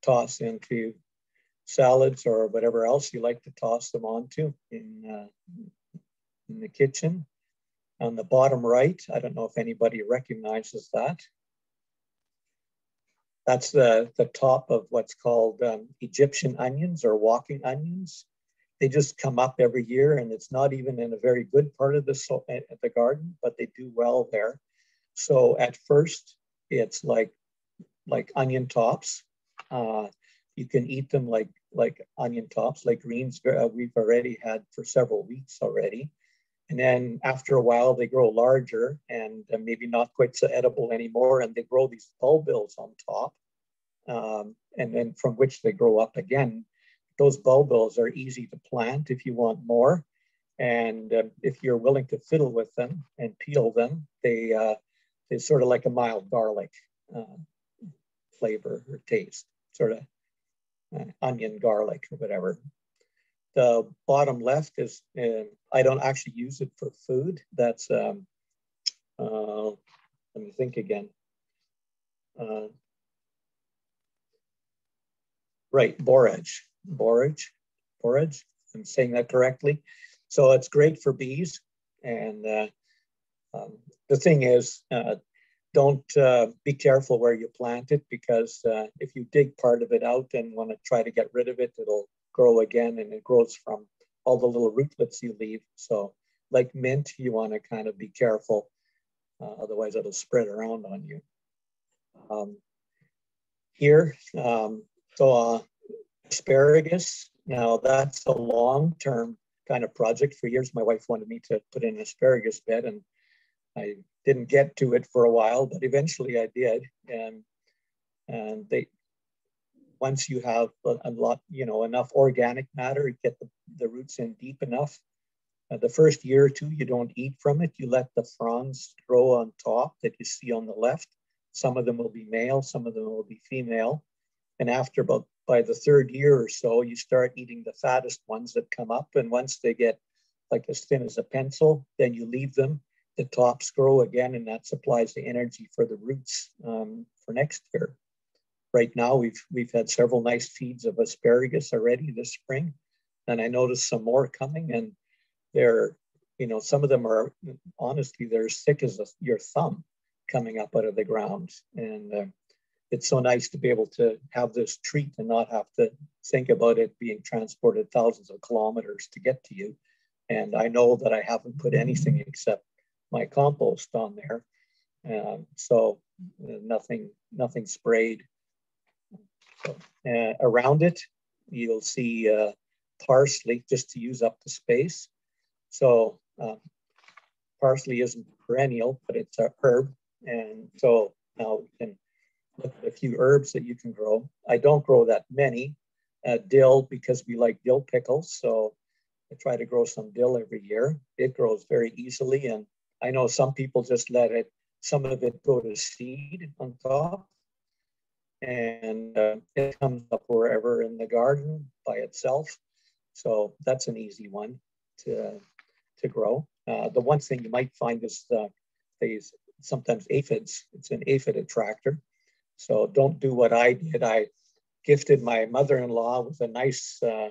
toss into salads or whatever else you like to toss them onto in, uh, in the kitchen. On the bottom right, I don't know if anybody recognizes that. That's the, the top of what's called um, Egyptian onions or walking onions. They just come up every year and it's not even in a very good part of the, so, uh, the garden, but they do well there. So at first, it's like like onion tops. Uh, you can eat them like like onion tops, like greens uh, we've already had for several weeks already. And then after a while, they grow larger and uh, maybe not quite so edible anymore. And they grow these bulbils on top. Um, and then from which they grow up again. Those bulbils are easy to plant if you want more. And uh, if you're willing to fiddle with them and peel them, they uh, is sort of like a mild garlic uh, flavor or taste, sort of uh, onion garlic or whatever. The bottom left is, uh, I don't actually use it for food. That's, um, uh, let me think again. Uh, right, borage, borage, borage. I'm saying that correctly. So it's great for bees and uh, um, the thing is, uh, don't uh, be careful where you plant it because if you dig part of it out and want to try to get rid of it, it'll grow again and it grows from all the little rootlets you leave. So like mint, you want to kind of be careful. Uh, otherwise it'll spread around on you. Um, here, um, so uh, asparagus, now that's a long-term kind of project. For years, my wife wanted me to put in an asparagus bed and I didn't get to it for a while, but eventually I did. And, and they, once you have a, lot, you know, enough organic matter, get the, the roots in deep enough. Uh, the first year or two, you don't eat from it. You let the fronds grow on top that you see on the left. Some of them will be male, some of them will be female. And after about by the third year or so, you start eating the fattest ones that come up. And once they get like as thin as a pencil, then you leave them. The tops grow again, and that supplies the energy for the roots um, for next year right now we've we've had several nice feeds of asparagus already this spring. And i noticed some more coming and they're you know some of them are honestly they're as thick as a, your thumb coming up out of the ground. And uh, it's so nice to be able to have this treat and not have to think about it being transported thousands of kilometers to get to you. And i know that i haven't put anything except my compost on there. Um, so uh, nothing nothing sprayed uh, around it, you'll see uh, parsley just to use up the space. So um, parsley isn't perennial, but it's a herb. And so now we can look at a few herbs that you can grow. I don't grow that many. Uh, dill, because we like dill pickles. So I try to grow some dill every year. It grows very easily. And I know some people just let it, some of it go to seed on top and uh, it comes up wherever in the garden by itself. So that's an easy one to, to grow. Uh, the one thing you might find is uh, these sometimes aphids. It's an aphid attractor. So don't do what I did. I gifted my mother-in-law with a nice uh,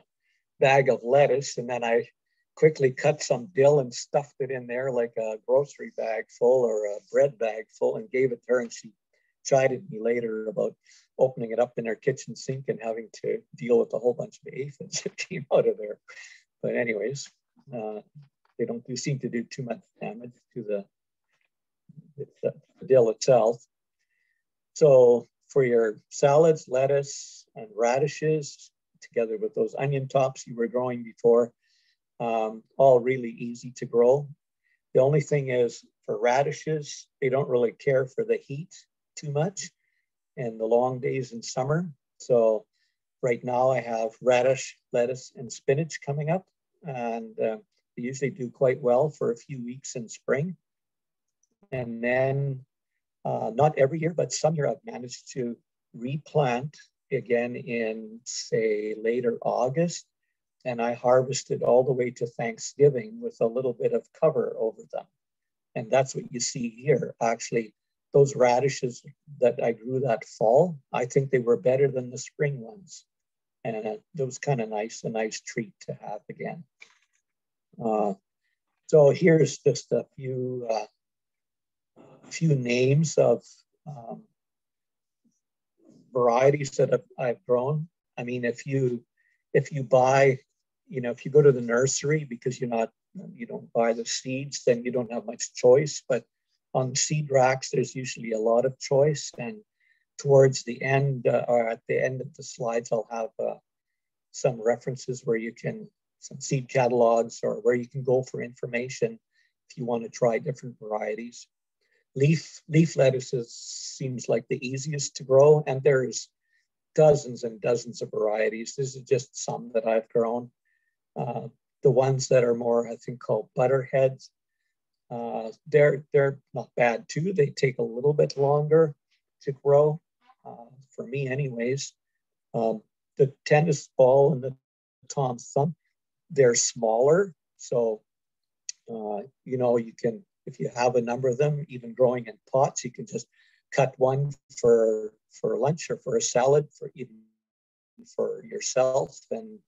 bag of lettuce and then I quickly cut some dill and stuffed it in there like a grocery bag full or a bread bag full and gave it to her and she chided me later about opening it up in their kitchen sink and having to deal with a whole bunch of aphids <laughs> that came out of there. But anyways, uh, they don't do, seem to do too much damage to the, the, the dill itself. So for your salads, lettuce, and radishes, together with those onion tops you were growing before, um, all really easy to grow. The only thing is for radishes, they don't really care for the heat too much and the long days in summer. So right now I have radish, lettuce, and spinach coming up, and uh, they usually do quite well for a few weeks in spring. And then uh, not every year, but some year I've managed to replant again in say later August. And I harvested all the way to Thanksgiving with a little bit of cover over them. And that's what you see here. Actually, those radishes that I grew that fall, I think they were better than the spring ones. And it was kind of nice, a nice treat to have again. Uh, so here's just a few, uh, a few names of um, varieties that I've, I've grown. I mean, if you, if you buy, you know, if you go to the nursery because you're not, you don't buy the seeds, then you don't have much choice. But on seed racks, there's usually a lot of choice. And towards the end uh, or at the end of the slides, I'll have uh, some references where you can, some seed catalogs or where you can go for information if you want to try different varieties. Leaf, leaf lettuces seems like the easiest to grow and there's dozens and dozens of varieties. This is just some that I've grown. Uh, the ones that are more, I think, called butterheads uh, they're they're not bad too. They take a little bit longer to grow, uh, for me, anyways. Um, the tennis ball and the tom thumb, they're smaller, so uh, you know you can if you have a number of them, even growing in pots, you can just cut one for for lunch or for a salad for even for yourself, and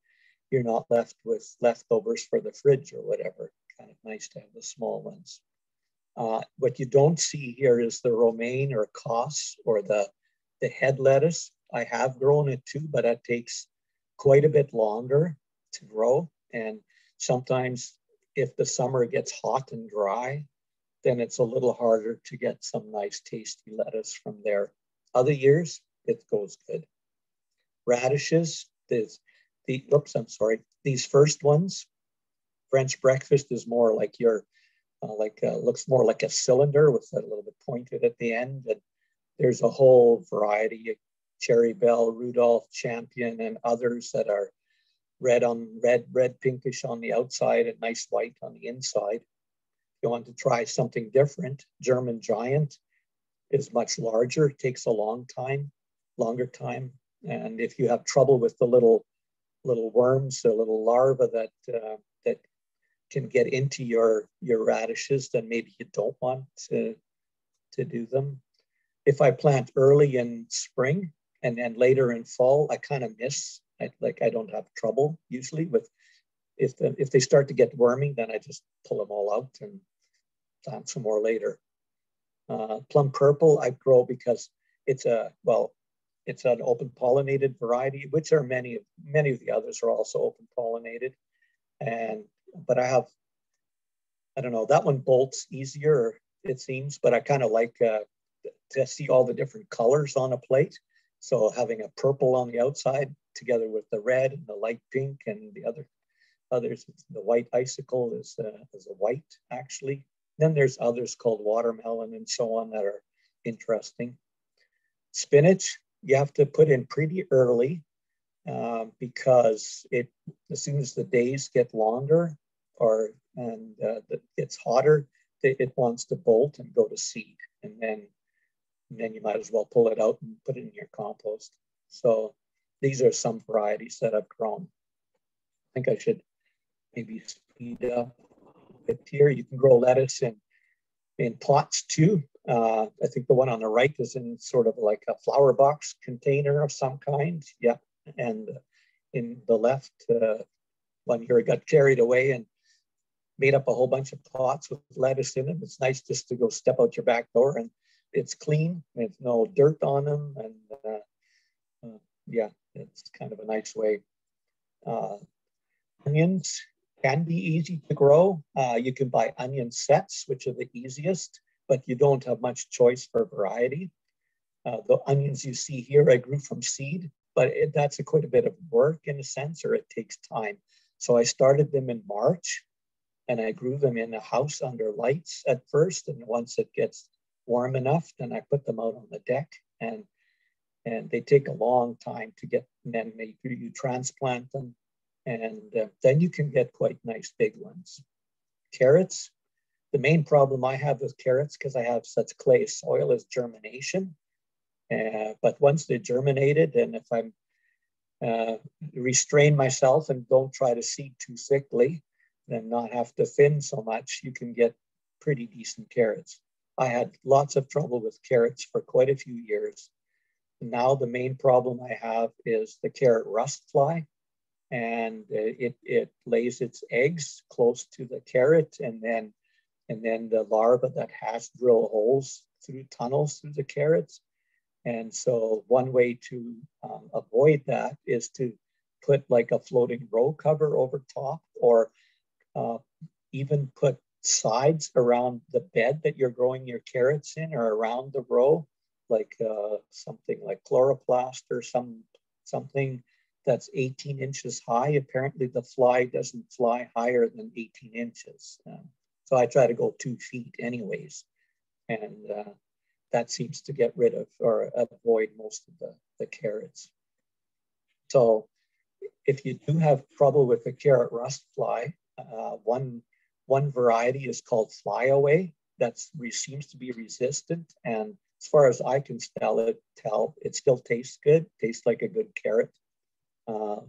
you're not left with leftovers for the fridge or whatever kind of nice to have the small ones. Uh, what you don't see here is the romaine or cos or the, the head lettuce. I have grown it too, but that takes quite a bit longer to grow. And sometimes if the summer gets hot and dry, then it's a little harder to get some nice tasty lettuce from there. Other years, it goes good. Radishes, this, the, oops, I'm sorry. These first ones, French breakfast is more like your, uh, like, uh, looks more like a cylinder with a little bit pointed at the end. And there's a whole variety, Cherry Belle, Rudolph, Champion, and others that are red on red, red pinkish on the outside and nice white on the inside. If you want to try something different, German Giant is much larger, takes a long time, longer time. And if you have trouble with the little little worms, the little larvae that uh, that can get into your your radishes, then maybe you don't want to to do them if I plant early in spring and then later in fall, I kind of miss. I, like I don't have trouble usually with if the, if they start to get wormy, then I just pull them all out and plant some more later. Uh, plum purple I grow because it's a well, it's an open pollinated variety, which are many of many of the others are also open pollinated, and but I have I don't know that one bolts easier it seems, but I kind of like uh, to see all the different colors on a plate. So having a purple on the outside together with the red and the light pink and the other others, the white icicle is, uh, is a white actually. Then there's others called watermelon and so on that are interesting. Spinach, you have to put in pretty early uh, because it as soon as the days get longer or and uh, it gets hotter, it, wants to bolt and go to seed. And then and then you might as well pull it out and put it in your compost. So these are some varieties that I've grown. I think I should maybe speed up here. You can grow lettuce in, in pots too. Uh, I think the one on the right is in sort of like a flower box container of some kind. Yeah. And in the left uh, one here, I got carried away and made up a whole bunch of pots with lettuce in them. It's nice just to go step out your back door and it's clean. There's no dirt on them, and uh, uh, yeah, it's kind of a nice way. Uh, onions can be easy to grow. Uh, you can buy onion sets, which are the easiest, but you don't have much choice for variety. Uh, the onions you see here, I grew from seed, but it, that's a quite a bit of work in a sense, or it takes time. So I started them in March and I grew them in a house under lights at first. And once it gets warm enough, then I put them out on the deck and and they take a long time to get, and then they, you transplant them and uh, then you can get quite nice big ones. Carrots, the main problem I have with carrots, because I have such clay soil, is germination. Uh, but once they're germinated, and if I'm uh, restrain myself and don't try to seed too thickly, and not have to thin so much, you can get pretty decent carrots. I had lots of trouble with carrots for quite a few years. Now the main problem I have is the carrot rust fly and it, it lays its eggs close to the carrot and then and then the larva that has drill holes through tunnels through the carrots. And so one way to um, avoid that is to put like a floating row cover over top or uh, even put sides around the bed that you're growing your carrots in or around the row, like uh, something like Coroplast or some something that's 18 inches high. Apparently the fly doesn't fly higher than 18 inches. Um, so I try to go two feet anyways. And uh, that seems to get rid of or avoid most of the, the carrots. So if you do have trouble with the carrot rust fly, uh, one one variety is called flyaway that seems to be resistant. And as far as I can tell it, tell it still tastes good, tastes like a good carrot. Uh,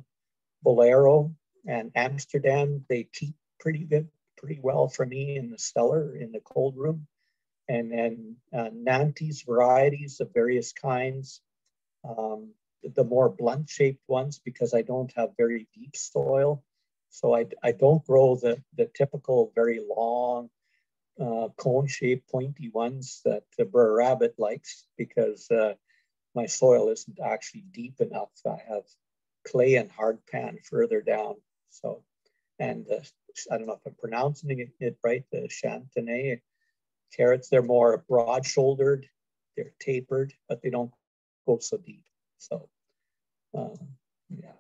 Bolero and Amsterdam, they keep pretty good, pretty well for me in the cellar, in the cold room. And then uh, Nantes varieties of various kinds. Um, the more blunt shaped ones, because I don't have very deep soil, so I, I don't grow the, the typical very long uh, cone-shaped pointy ones that the Brer Rabbit likes because uh, my soil isn't actually deep enough. I have clay and hard pan further down. So, and uh, I don't know if I'm pronouncing it, it right, the Chantenay carrots, they're more broad shouldered, they're tapered, but they don't go so deep. So, um, yeah.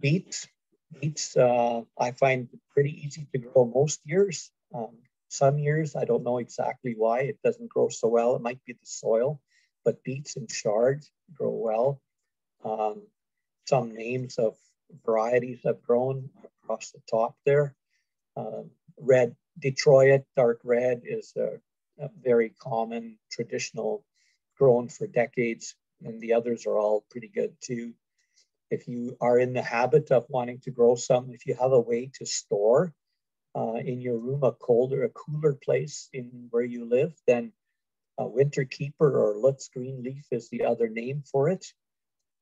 Beets, beets uh, I find pretty easy to grow most years. Um, some years, I don't know exactly why it doesn't grow so well. It might be the soil, but beets and chards grow well. Um, some names of varieties have grown across the top there. Um, red Detroit dark red is a, a, very common traditional grown for decades, and the others are all pretty good too. If you are in the habit of wanting to grow some, if you have a way to store uh, in your room a colder, a cooler place in where you live, then a winter keeper or Lutz green leaf is the other name for it.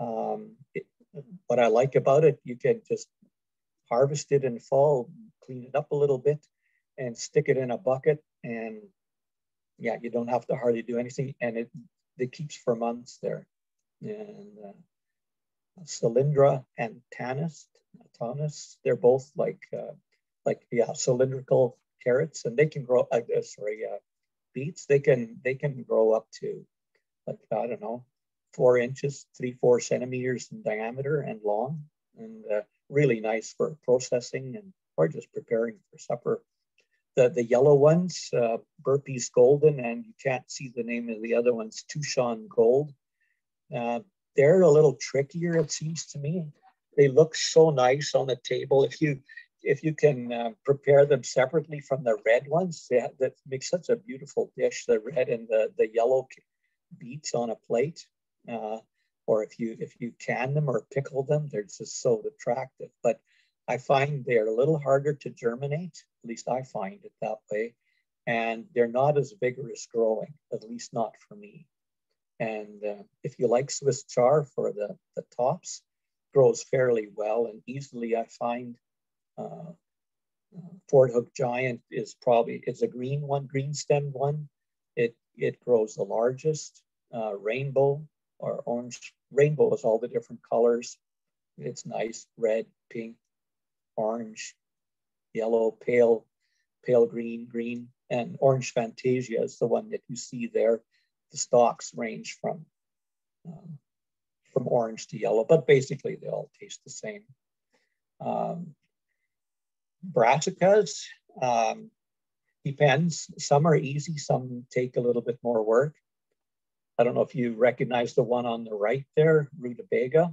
Um, it, what I like about it, you can just harvest it in fall, clean it up a little bit, and stick it in a bucket. And yeah, you don't have to hardly do anything, and it it keeps for months there. And uh, Cylindra and Tanis, Tanis, they're both like uh, like yeah cylindrical carrots, and they can grow. Uh, uh, sorry, uh, beets. They can they can grow up to like I don't know four inches, three four centimeters in diameter and long, and uh, really nice for processing and or just preparing for supper. The, the yellow ones, uh, Burpee's Golden, and you can't see the name of the other ones, Touchstone Gold. Uh, they're a little trickier, it seems to me. They look so nice on the table. If you if you can uh, prepare them separately from the red ones, they, that makes such a beautiful dish. The red and the the yellow beets on a plate. Uh, or if you if you can them or pickle them, they're just so attractive. But I find they're a little harder to germinate. At least I find it that way, and they're not as vigorous growing. At least not for me. And uh, if you like Swiss char for the the tops, grows fairly well and easily. I find. Uh, uh, Fordhook Giant is probably it's a green one, green stemmed one. It it grows the largest. Uh, rainbow or orange. Rainbow is all the different colors. It's nice, red, pink, orange, yellow, pale, pale green, green, and orange fantasia is the one that you see there. The stalks range from um, from orange to yellow, but basically they all taste the same. Um, brassicas, um, depends. Some are easy, some take a little bit more work. I don't know if you recognize the one on the right there, rutabaga.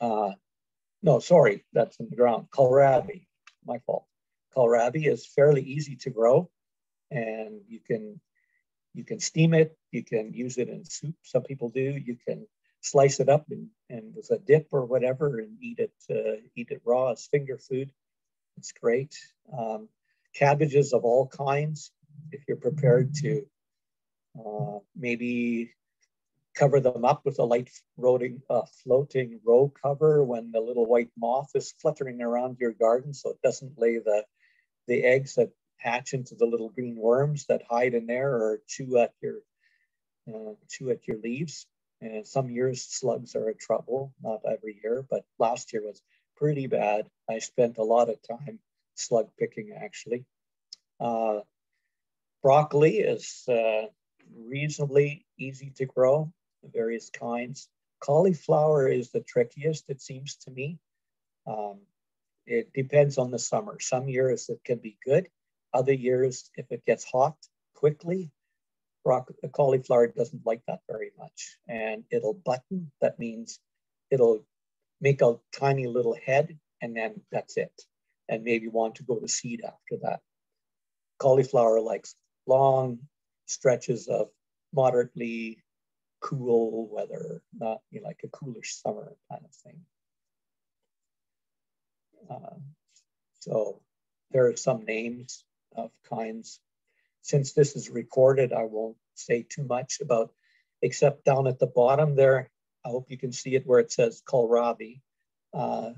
Uh, no, sorry, that's in the ground. Kohlrabi, my fault. Kohlrabi is fairly easy to grow and you can you can steam it, you can use it in soup, some people do. You can slice it up and, and with a dip or whatever and eat it uh, eat it raw as finger food. It's great. Um, cabbages of all kinds, if you're prepared to uh, maybe cover them up with a light floating, uh, floating row cover when the little white moth is fluttering around your garden so it doesn't lay the, the eggs that hatch into the little green worms that hide in there or chew at your, uh, chew at your leaves. And some years slugs are a trouble, not every year, but last year was pretty bad. I spent a lot of time slug picking actually. Uh, broccoli is uh, reasonably easy to grow, various kinds. Cauliflower is the trickiest, it seems to me. Um, it depends on the summer. Some years it can be good. Other years, if it gets hot quickly, the cauliflower doesn't like that very much. And it'll button, that means it'll make a tiny little head and then that's it. And maybe want to go to seed after that. Cauliflower likes long, stretches of moderately cool weather, not you know, like a coolish summer kind of thing. Uh, so there are some names of kinds. Since this is recorded, I won't say too much about, except down at the bottom there, I hope you can see it where it says kohlrabi. Uh,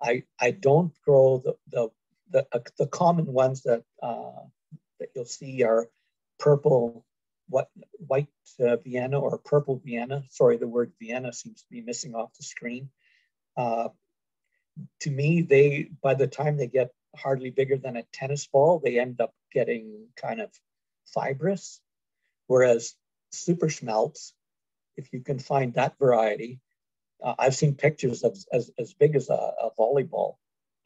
I, I don't grow the, the, the, uh, the common ones that, uh, that you'll see are purple, what white uh, Vienna or purple Vienna. Sorry, the word Vienna seems to be missing off the screen. Uh, to me, they by the time they get hardly bigger than a tennis ball, they end up getting kind of fibrous. Whereas super schmelz, if you can find that variety, uh, I've seen pictures of as, as big as a, a volleyball,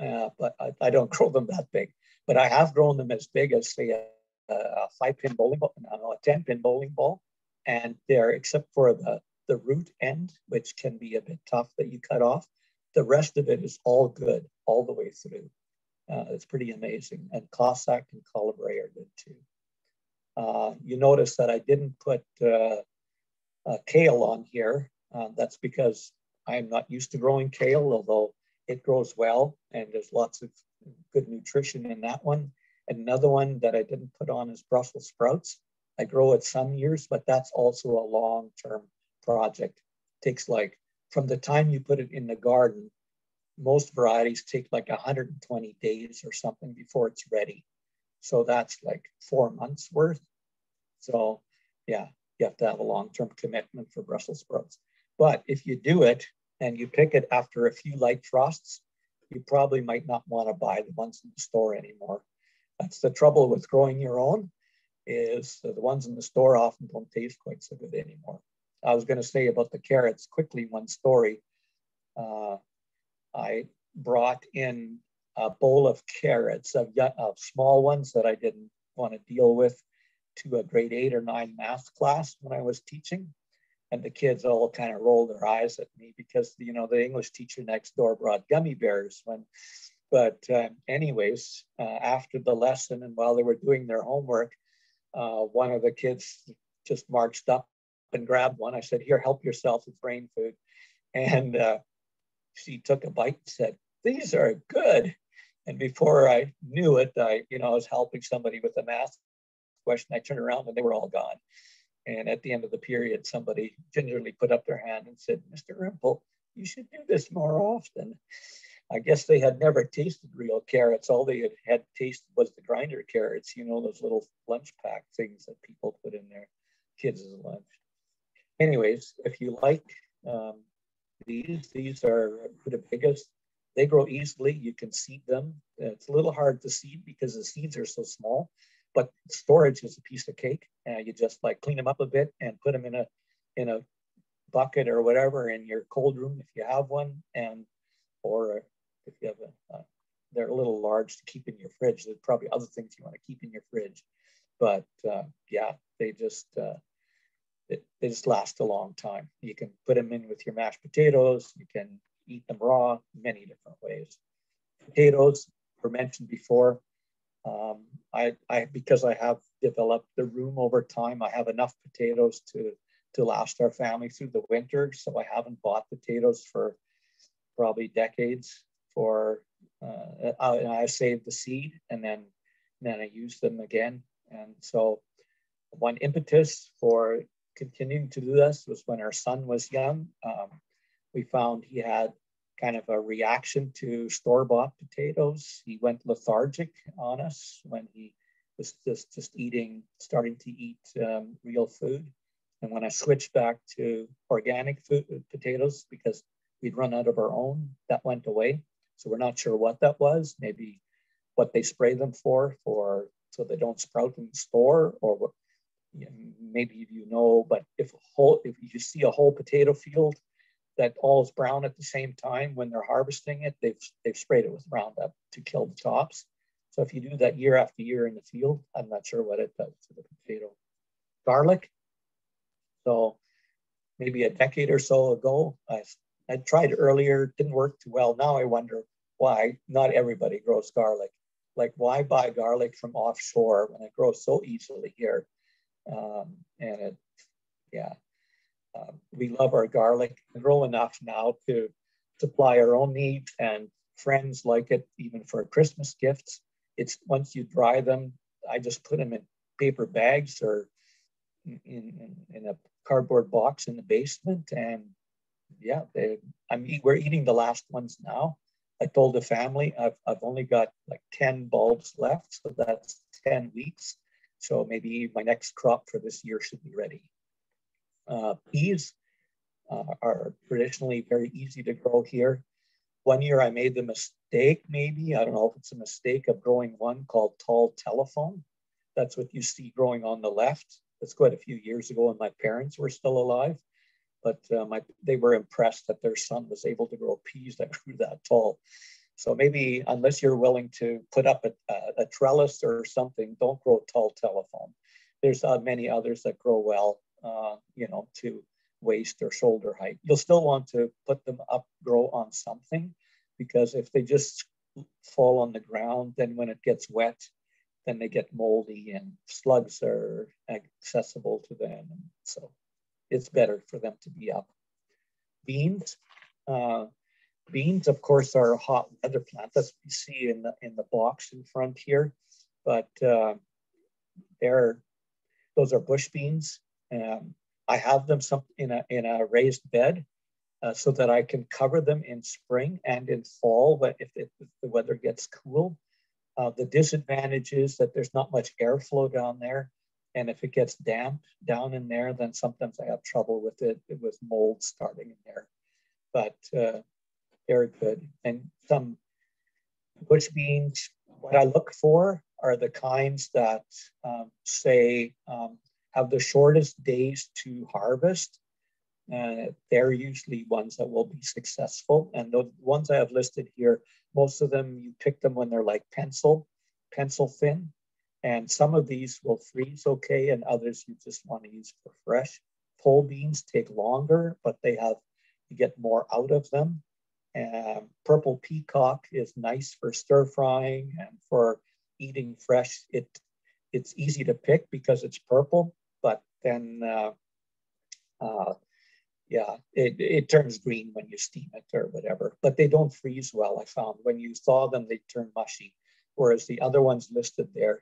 uh, but I, I, don't <laughs> grow them that big. But I have grown them as big as say a, five pin bowling ball, no, a 10 pin bowling ball. And they're, except for the, the root end, which can be a bit tough that you cut off, the rest of it is all good all the way through. Uh, it's pretty amazing. And Kossak and Kolibri are good too. Uh, you notice that I didn't put uh, kale on here. Uh, that's because I'm not used to growing kale, although it grows well and there's lots of good nutrition in that one. Another one that I didn't put on is Brussels sprouts. I grow it some years, but that's also a long-term project. It takes like from the time you put it in the garden, most varieties take like 120 days or something before it's ready. So that's like four months worth. So yeah, you have to have a long-term commitment for Brussels sprouts. But if you do it and you pick it after a few light frosts, you probably might not want to buy the ones in the store anymore. That's the trouble with growing your own is the ones in the store often don't taste quite so good anymore. I was going to say about the carrots quickly, one story. Uh, I brought in a bowl of carrots, of, of small ones that I didn't want to deal with, to a grade eight or nine math class when I was teaching and the kids all kind of rolled their eyes at me because you know the english teacher next door brought gummy bears when but uh, anyways uh, after the lesson and while they were doing their homework uh, one of the kids just marched up and grabbed one i said here help yourself it's brain food and uh, she took a bite and said these are good and before i knew it i you know i was helping somebody with a math question i turned around and they were all gone and at the end of the period, somebody gingerly put up their hand and said, Mr. Rempel, you should do this more often. I guess they had never tasted real carrots. All they had, had tasted was the grinder carrots, you know, those little lunch pack things that people put in their kids' lunch. Anyways, if you like um, these, these are the biggest. They grow easily. You can seed them. It's a little hard to seed because the seeds are so small but storage is a piece of cake. And you just like clean them up a bit and put them in a in a bucket or whatever in your cold room if you have one, and or if you have a, uh, they're a little large to keep in your fridge. There's probably other things you want to keep in your fridge, but uh, yeah, they just uh, it, they just last a long time. You can put them in with your mashed potatoes. You can eat them raw, many different ways. Potatoes were mentioned before. Um, I, I, because I have developed the room over time, I have enough potatoes to, to last our family through the winter. So I haven't bought potatoes for probably decades for, uh, I, saved the seed and then, then I use them again. And so one impetus for continuing to do this was when our son was young. Um, we found he had kind of a reaction to store-bought potatoes. He went lethargic on us when he was just, just eating, starting to eat um, real food. And when I switched back to organic food, potatoes, because we'd run out of our own, that went away. So we're not sure what that was. Maybe what they spray them for, for so they don't sprout in the store, or know, maybe you know. But if whole, if you see a whole potato field that all is brown at the same time when they're harvesting it, they've, they've sprayed it with Roundup to kill the tops. So if you do that year after year in the field, I'm not sure what it does to the potato. Garlic. So maybe a decade or so ago, I, I tried earlier, didn't work too well. Now I wonder why not everybody grows garlic. Like why buy garlic from offshore when it grows so easily here? Um, and it, yeah, um, we love our garlic and grow enough now to supply our own needs and friends like it even for Christmas gifts. It's once you dry them, I just put them in paper bags or in, in, in a cardboard box in the basement. And yeah, they, I'm, we're eating the last ones now. I told the family I've, I've only got like 10 bulbs left, so that's 10 weeks. So maybe my next crop for this year should be ready. Uh, peas uh, are traditionally very easy to grow here. one year I made the mistake, maybe, I don't know if it's a mistake of growing one called tall telephone. That's what you see growing on the left. That's quite a few years ago when my parents were still alive. But my, they were impressed that their son was able to grow peas that <laughs> grew that tall. So maybe unless you're willing to put up a, a, a trellis or something, don't grow tall telephone. There's uh, many others that grow well, uh, you know, to waist or shoulder height. You'll still want to put them up, grow on something, because if they just fall on the ground, then when it gets wet, then they get moldy and slugs are accessible to them. So it's better for them to be up. Beans, uh, beans, of course, are a hot weather plant. That's what you see in the in the box in front here, but uh, they're those are bush beans. Um, I have them some in a in a raised bed uh, so that I can cover them in spring and in fall, but if, if the weather gets cool. Uh, the disadvantage is that there's not much airflow down there. And if it gets damp down in there, then sometimes I have trouble with it, with mold starting in there. But uh, very good. And some bush beans, what I look for are the kinds that um, say um, have the shortest days to harvest. Uh, they're usually ones that will be successful. And the ones I have listed here, most of them you pick them when they're like pencil, pencil thin. And some of these will freeze okay, and others you just want to use for fresh. Pole beans take longer, but they have you get more out of them. Um, purple peacock is nice for stir frying and for eating fresh. It it's easy to pick because it's purple, but then uh, uh, yeah, it, it turns green when you steam it or whatever. But they don't freeze well. I found when you thaw them, they turn mushy, whereas the other ones listed there,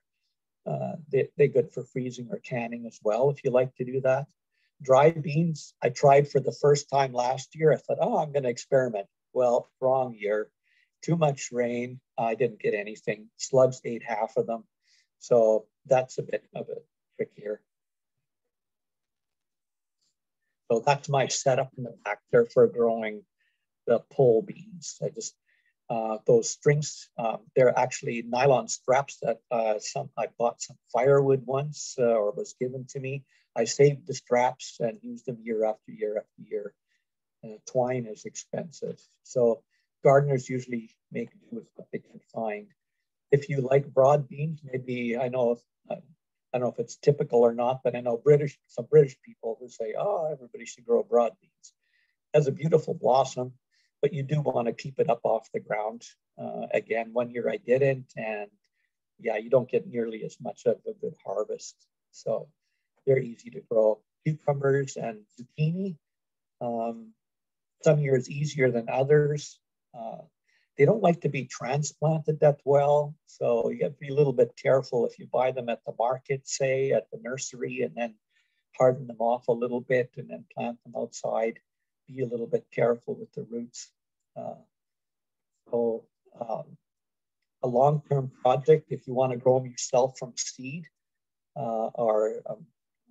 uh, they, they're good for freezing or canning as well if you like to do that. Dry beans, I tried for the first time last year. I thought, oh, I'm going to experiment. Well, wrong year. Too much rain. I didn't get anything. Slugs ate half of them. So that's a bit of a trickier. So that's my setup in the back there for growing the pole beans. I just, uh, those strings, um, they're actually nylon straps that uh, some I bought some firewood once uh, or was given to me. I saved the straps and used them year after year after year uh, twine is expensive. So gardeners usually make do with what they can find. If you like broad beans, maybe I know uh, I don't know if it's typical or not, but I know British some British people who say, "Oh, everybody should grow broad beans." Has a beautiful blossom, but you do want to keep it up off the ground. Uh, again, one year I didn't, and yeah, you don't get nearly as much of a good harvest. So they're easy to grow. Cucumbers and zucchini. Um, some years easier than others. Uh, they don't like to be transplanted that well. So you have to be a little bit careful if you buy them at the market, say at the nursery, and then harden them off a little bit and then plant them outside. Be a little bit careful with the roots. Uh, so um, a long-term project, if you want to grow them yourself from seed, uh, are um,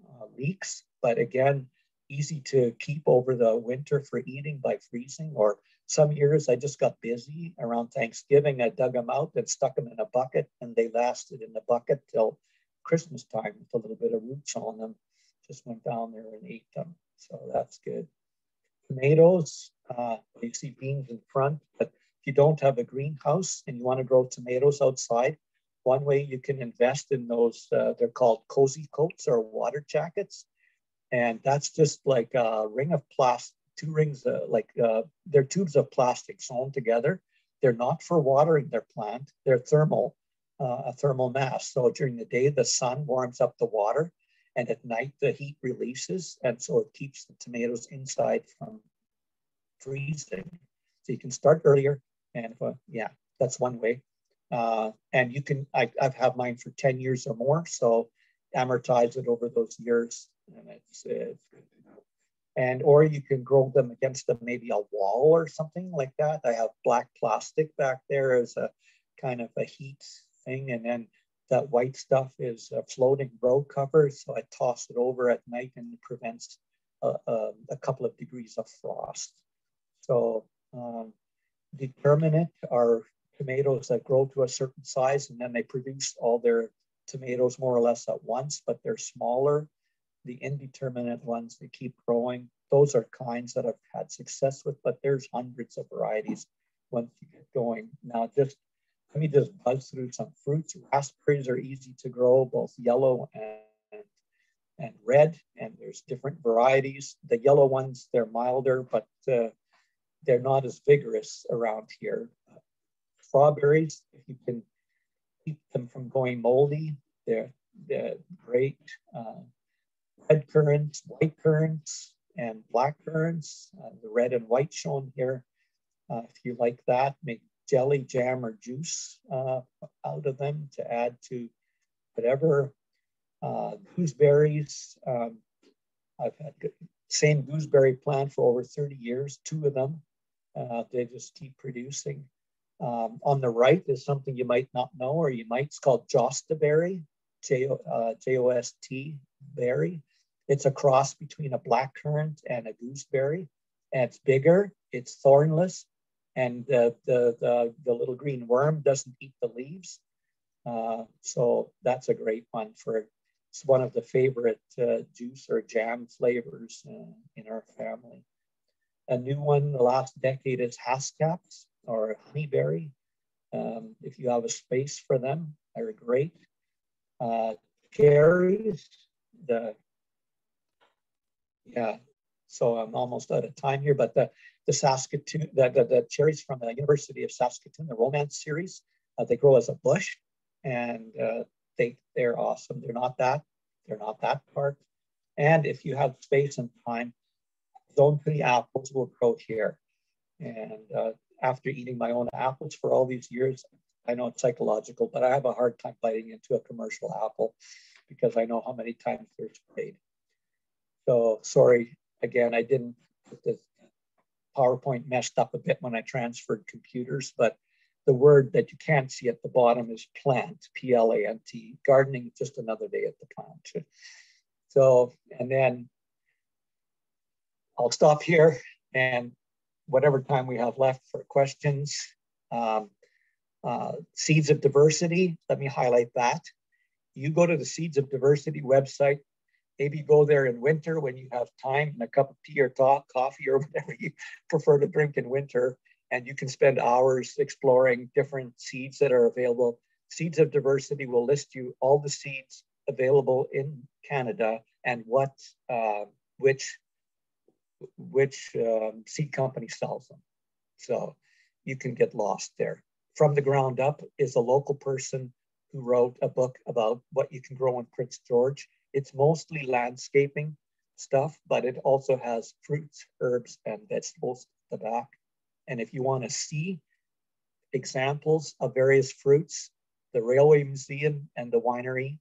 uh, leeks. But again, easy to keep over the winter for eating by freezing. Or some years I just got busy around Thanksgiving. I dug them out and stuck them in a bucket, and they lasted in the bucket till Christmas time with a little bit of roots on them. Just went down there and ate them. So that's good. Tomatoes, uh, you see beans in front, but if you don't have a greenhouse and you want to grow tomatoes outside, one way you can invest in those, uh, they're called cozy coats or water jackets and that's just like a ring of plastic, two rings, uh, like uh, they're tubes of plastic sewn together. They're not for watering their plant. They're thermal, uh, a thermal mass. So during the day, the sun warms up the water, and at night the heat releases, and so it keeps the tomatoes inside from freezing. So you can start earlier, and uh, yeah, that's one way. Uh, and you can, I, I've had mine for 10 years or more, so amortize it over those years and it's, it's and or you can grow them against a, maybe a wall or something like that. I have black plastic back there as a kind of a heat thing, and then that white stuff is a floating row cover, so I toss it over at night and it prevents a, a, a couple of degrees of frost. So um, determinate are tomatoes that grow to a certain size and then they produce all their tomatoes more or less at once, but they're smaller. The indeterminate ones, they keep growing. Those are kinds that I've had success with, but there's hundreds of varieties once you get going. Now, just let me just buzz through some fruits. Raspberries are easy to grow, both yellow and, and red, and there's different varieties. The yellow ones, they're milder, but uh, they're not as vigorous around here. Strawberries, if you can keep them from going moldy, they're, they're great. Uh, red currants, white currants, and black currants. Uh, the red and white shown here. Uh, if you like that, make jelly, jam, or juice uh, out of them to add to whatever. Uh, gooseberries, um, I've had same gooseberry plant for over 30 years, two of them. Uh, they just keep producing. Um, on the right is something you might not know, or you might, it's called Jostaberry, J-O-S-T uh, berry. It's a cross between a blackcurrant and a gooseberry, and it's bigger, it's thornless, and the, the, the, the little green worm doesn't eat the leaves. Uh, so that's a great one for, it's one of the favorite uh, juice or jam flavors uh, in our family. A new one the last decade is haskaps or honeyberry. Um, if you have a space for them, they're great. Uh, cherries, the, yeah, so I'm almost out of time here, but the, the Saskatoon, the, the, the cherries from the University of Saskatoon, the Romance series, uh, they grow as a bush and uh, they, they're awesome. They're not that, they're not that part. And if you have space and time, zone three apples will grow here. And uh, after eating my own apples for all these years, I know it's psychological, but I have a hard time biting into a commercial apple because I know how many times they're sprayed. So sorry, again, I didn't put the PowerPoint messed up a bit when I transferred computers, but the word that you can't see at the bottom is plant, P-L-A-N-T. Gardening, just another day at the plant. So, and then I'll stop here and whatever time we have left for questions. Um, uh, Seeds of Diversity, let me highlight that. You go to the Seeds of Diversity website, maybe go there in winter when you have time and a cup of tea or talk, coffee or <laughs> whatever you prefer to drink in winter, and you can spend hours exploring different seeds that are available. Seeds of Diversity will list you all the seeds available in Canada and what, uh, which which um, seed company sells them. So you can get lost there. From the Ground Up is a local person who wrote a book about what you can grow in Prince George. It's mostly landscaping stuff, but it also has fruits, herbs, and vegetables at the back. And if you want to see examples of various fruits, the Railway Museum and the winery,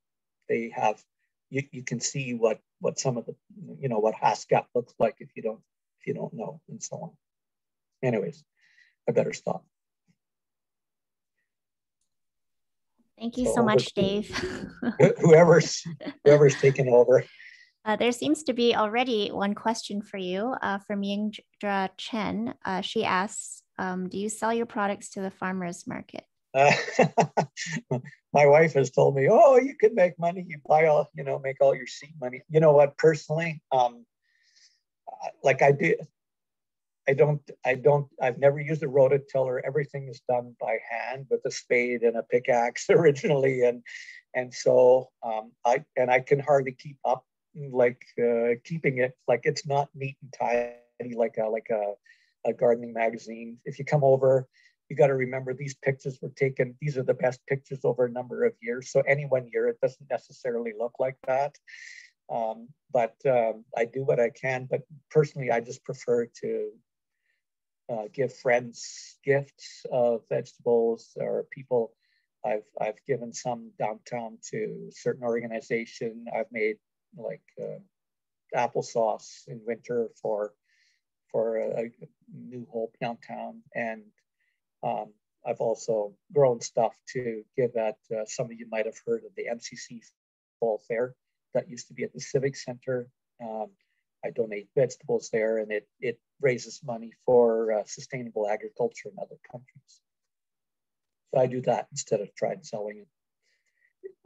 they have, you, you can see what what some of the, you know, what Haskap looks like if you don't, if you don't know and so on. Anyways, I better stop. Thank you so, so much, Dave. <laughs> whoever's, <laughs> whoever's taken over. Uh, there seems to be already one question for you uh, from Yingdra Chen. Uh, she asks, um, do you sell your products to the farmer's market? Uh, <laughs> my wife has told me, "Oh, you can make money. You buy all, you know, make all your seed money." You know what? Personally, um, like I do, I don't, I don't, I've never used a rototiller. Everything is done by hand with a spade and a pickaxe <laughs> originally, and and so um, I and I can hardly keep up, like uh, keeping it like it's not neat and tidy like a like a, a gardening magazine. If you come over you got to remember these pictures were taken, these are the best pictures over a number of years. So any one year, it doesn't necessarily look like that. Um, but um, I do what I can. But personally, I just prefer to uh, give friends gifts of vegetables or people. I've, I've given some downtown to certain organization. I've made like uh, applesauce in winter for for a, a new hope downtown and um, I've also grown stuff to give at uh, some of you might have heard of the MCC Fall Fair that used to be at the Civic Center. Um, I donate vegetables there and it, it raises money for uh, sustainable agriculture in other countries. So I do that instead of trying selling it.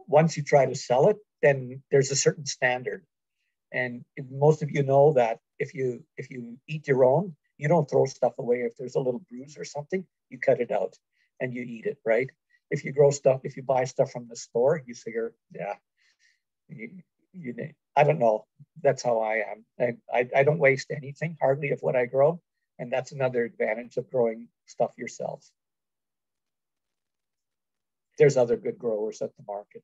Once you try to sell it, then there's a certain standard. And most of you know that if you if you eat your own, you don't throw stuff away. If there's a little bruise or something, you cut it out and you eat it, right? If you grow stuff, if you buy stuff from the store, you figure, yeah, you, you I don't know. That's how I am. I, I, I don't waste anything, hardly of what I grow. And that's another advantage of growing stuff yourself. There's other good growers at the market.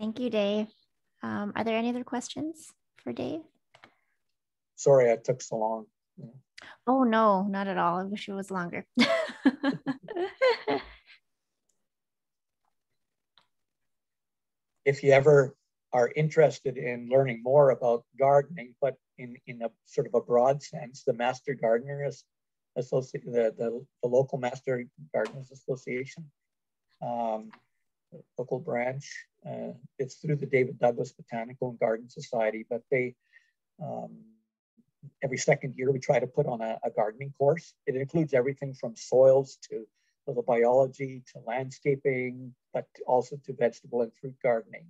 Thank you, Dave. Um, are there any other questions for Dave? Sorry, I took so long. Oh, no, not at all. I wish it was longer. <laughs> if you ever are interested in learning more about gardening, but in, in a sort of a broad sense, the Master Gardeners Association, the, the, the, local Master Gardeners Association, um, local branch, uh, it's through the David Douglas Botanical and Garden Society, but they, um, every second year we try to put on a, a, gardening course. It includes everything from soils to the biology to landscaping, but also to vegetable and fruit gardening.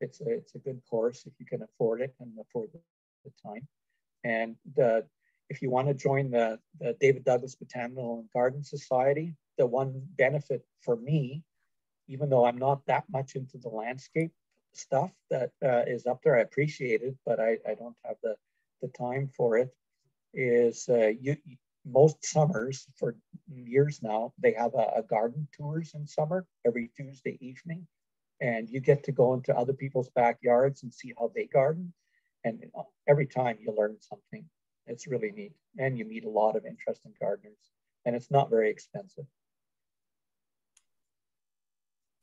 It's a, it's a good course if you can afford it and afford the, the time. And the, if you want to join the, the David Douglas Botanical and Garden Society, the one benefit for me, even though I'm not that much into the landscape stuff that uh, is up there, I appreciate it, but I, I don't have the, the time for it, is uh, you, most summers for years now, they have a, a, garden tours in summer every Tuesday evening. And you get to go into other people's backyards and see how they garden. And every time you learn something, it's really neat. And you meet a lot of interesting gardeners. And it's not very expensive.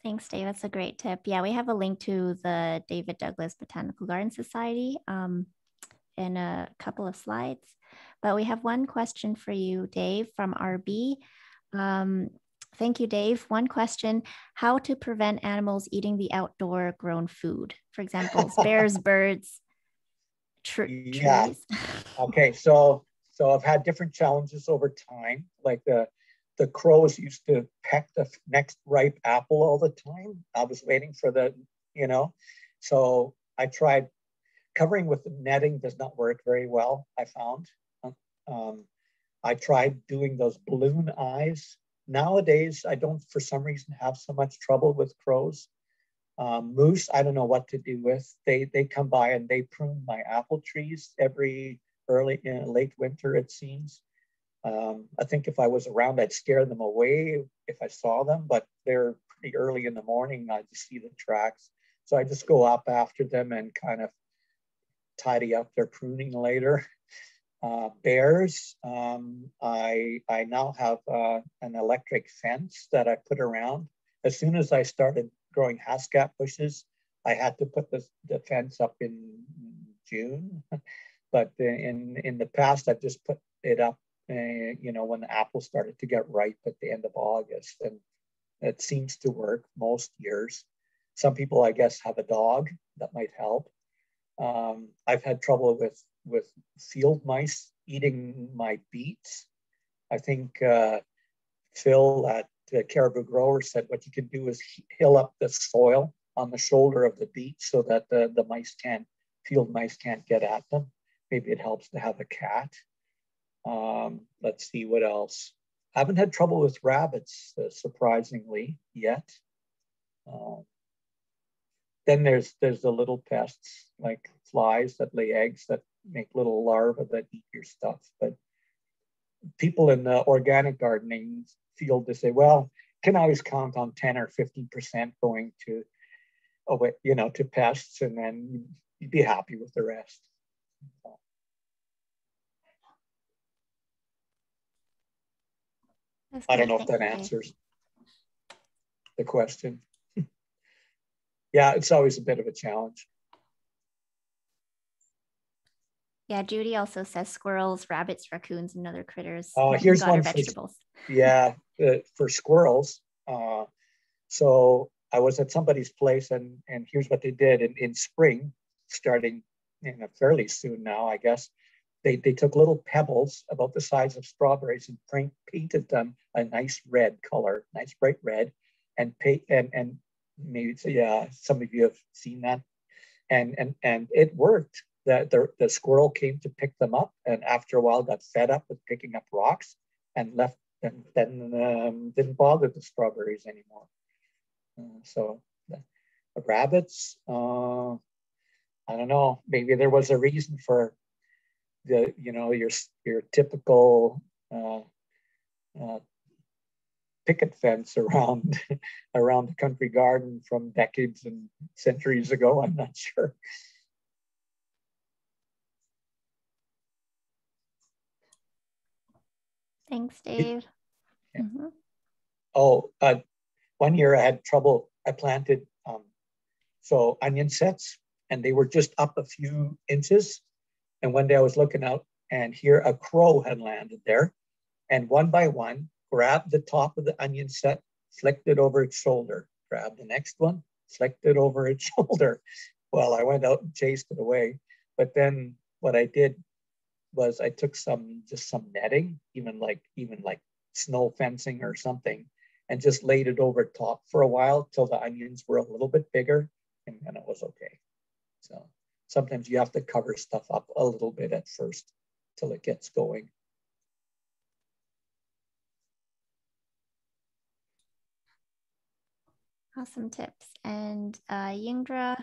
Thanks, Dave. That's a great tip. Yeah, we have a link to the David Douglas Botanical Garden Society um, in a couple of slides. But we have one question for you, Dave, from RB. Um, thank you, Dave. One question How to prevent animals eating the outdoor grown food? For example, <laughs> bears, birds, tr- yeah. trees. <laughs> okay, so so I've had different challenges over time. Like the the crows used to peck the next ripe apple all the time. I was waiting for the, you know, so I tried covering with the netting does not work very well. I found um, I tried doing those balloon eyes. Nowadays, I don't, for some reason, have so much trouble with crows. Um, moose, I don't know what to do with. They they come by and they prune my apple trees every early uh, late winter, it seems. Um, I think if I was around, I'd scare them away if I saw them, but they're pretty early in the morning. I just see the tracks. So I just go up after them and kind of tidy up their pruning later. Uh, bears, um, I, I now have uh, an electric fence that I put around. As soon as I started growing haskap bushes, I had to put the, the fence up in June. <laughs> but in, in the past, I've just put it up, uh, you know, when the apples started to get ripe at the end of August. And it seems to work most years. Some people, I guess, have a dog that might help. Um, I've had trouble with with field mice eating my beets. I think uh, Phil at Cariboo Grower said what you can do is hill up the soil on the shoulder of the beets so that the, the mice can't, field mice can't get at them. Maybe it helps to have a cat. Um, let's see what else. I haven't had trouble with rabbits, uh, surprisingly, yet. Um, then there's there's the little pests like flies that lay eggs that make little larvae that eat your stuff. But people in the organic gardening field they say, well, can always count on 10 or 15% going to, oh, you know, to pests, and then you'd be happy with the rest. I don't know if that answers the question. Yeah, it's always a bit of a challenge. Yeah, Judy also says squirrels, rabbits, raccoons, and other critters. Oh, here's one for, vegetables. Yeah, uh, for squirrels. Uh, so I was at somebody's place and, and here's what they did in, in spring, starting in a fairly soon now, I guess. They, they took little pebbles about the size of strawberries and paint, painted them a nice red color, nice bright red, and pay, and and maybe yeah, some of you have seen that, and and and it worked. The, the, the squirrel came to pick them up, and after a while got fed up with picking up rocks and left, and then um, didn't bother the strawberries anymore. Uh, so the, the rabbits, uh, I don't know. Maybe there was a reason for the you know your your typical uh, uh, picket fence around <laughs> around the country garden from decades and centuries ago. I'm not sure. Thanks, Dave. Yeah. Mm -hmm. Oh, uh, one year I had trouble. I planted um, so onion sets, and they were just up a few inches. And one day I was looking out, and here a crow had landed there, and one by one grabbed the top of the onion set, flicked it over its shoulder, grabbed the next one, flicked it over its <laughs> shoulder. Well, I went out and chased it away. But then what I did was I took some just some netting, even like even like snow fencing or something, and just laid it over top for a while till the onions were a little bit bigger, and then it was okay. So sometimes you have to cover stuff up a little bit at first till it gets going. Awesome tips. And uh, Yingdra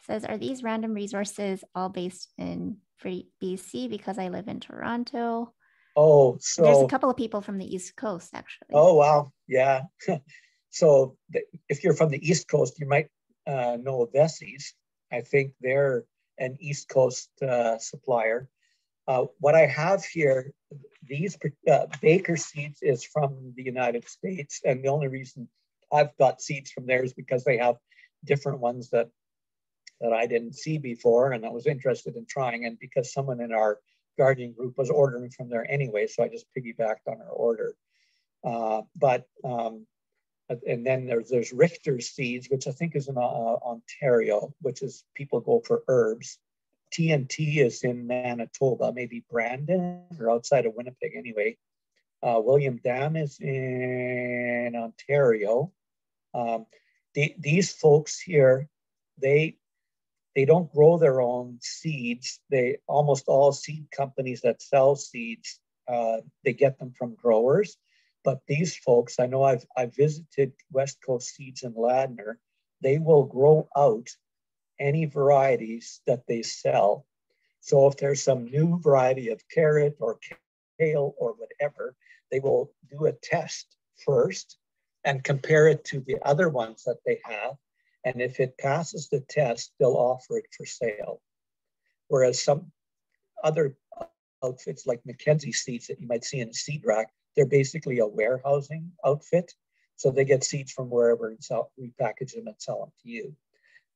says, are these random resources all based in BC because I live in Toronto? Oh, so there's a couple of people from the East Coast actually. Oh, wow. Yeah. <laughs> so if you're from the East Coast, you might uh, know Vesey's. I think they're an East Coast uh, supplier. Uh, what I have here, these uh, Baker seeds is from the United States. And the only reason I've got seeds from theirs because they have different ones that that I didn't see before and I was interested in trying. And because someone in our gardening group was ordering from there anyway, so I just piggybacked on her order. Uh, but um, and then there's there's Richter seeds, which I think is in uh, Ontario, which is people go for herbs. T&T is in Manitoba, maybe Brandon or outside of Winnipeg anyway. Uh, William Dam is in Ontario. Um, the, these folks here, they they don't grow their own seeds. They almost all seed companies that sell seeds, uh, they get them from growers. But these folks, I know I've I've visited West Coast Seeds in Ladner. They will grow out any varieties that they sell. So if there's some new variety of carrot or kale or whatever, they will do a test first and compare it to the other ones that they have. And if it passes the test, they'll offer it for sale. Whereas some other outfits like McKenzie seeds that you might see in a seed rack, they're basically a warehousing outfit. So they get seeds from wherever and sell, repackage them and sell them to you.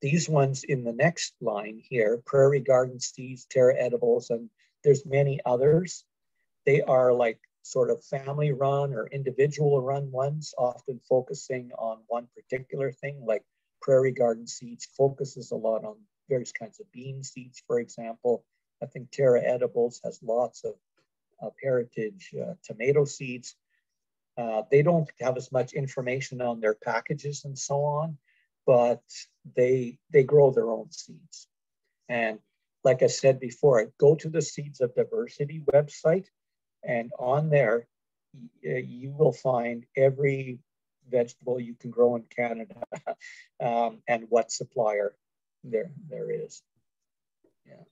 These ones in the next line here, Prairie Garden Seeds, Terra Edibles, and there's many others. They are like sort of family run or individual run ones, often focusing on one particular thing, like Prairie Garden Seeds focuses a lot on various kinds of bean seeds, for example. I think Terra Edibles has lots of, of heritage uh, tomato seeds. Uh, they don't have as much information on their packages and so on, but they, they grow their own seeds. And like I said before, go to the Seeds of Diversity website and on there, you will find every vegetable you can grow in Canada <laughs> um, and what supplier there, there is. Yeah.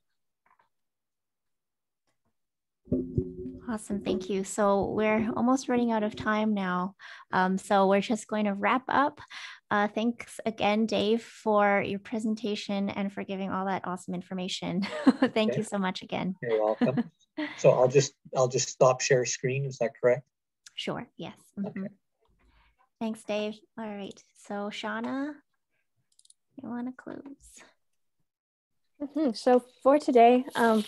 Awesome, thank you. So we're almost running out of time now. Um, so we're just going to wrap up. Uh, thanks again, Dave, for your presentation and for giving all that awesome information. <laughs> Thank okay. you so much again. You're welcome. <laughs> so I'll just I'll just stop share screen. Is that correct? Sure. Yes. Mm -hmm. Okay. Thanks, Dave. All right. So Shauna, you want to close? Mm -hmm. So for today, um,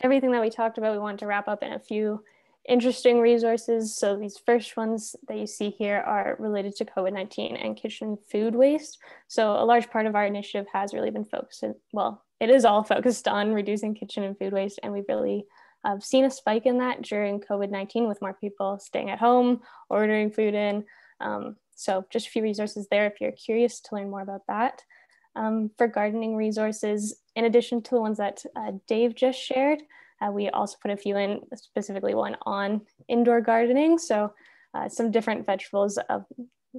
everything that we talked about, we want to wrap up in a few interesting resources. So these first ones that you see here are related to COVID-19 and kitchen food waste. So a large part of our initiative has really been focused, well, it is all focused on reducing kitchen and food waste. And we've really uh, seen a spike in that during COVID-19 with more people staying at home, ordering food in. Um, so just a few resources there if you're curious to learn more about that. Um, for gardening resources, in addition to the ones that uh, Dave just shared, uh, we also put a few in, specifically one on indoor gardening. So uh, some different vegetables, of,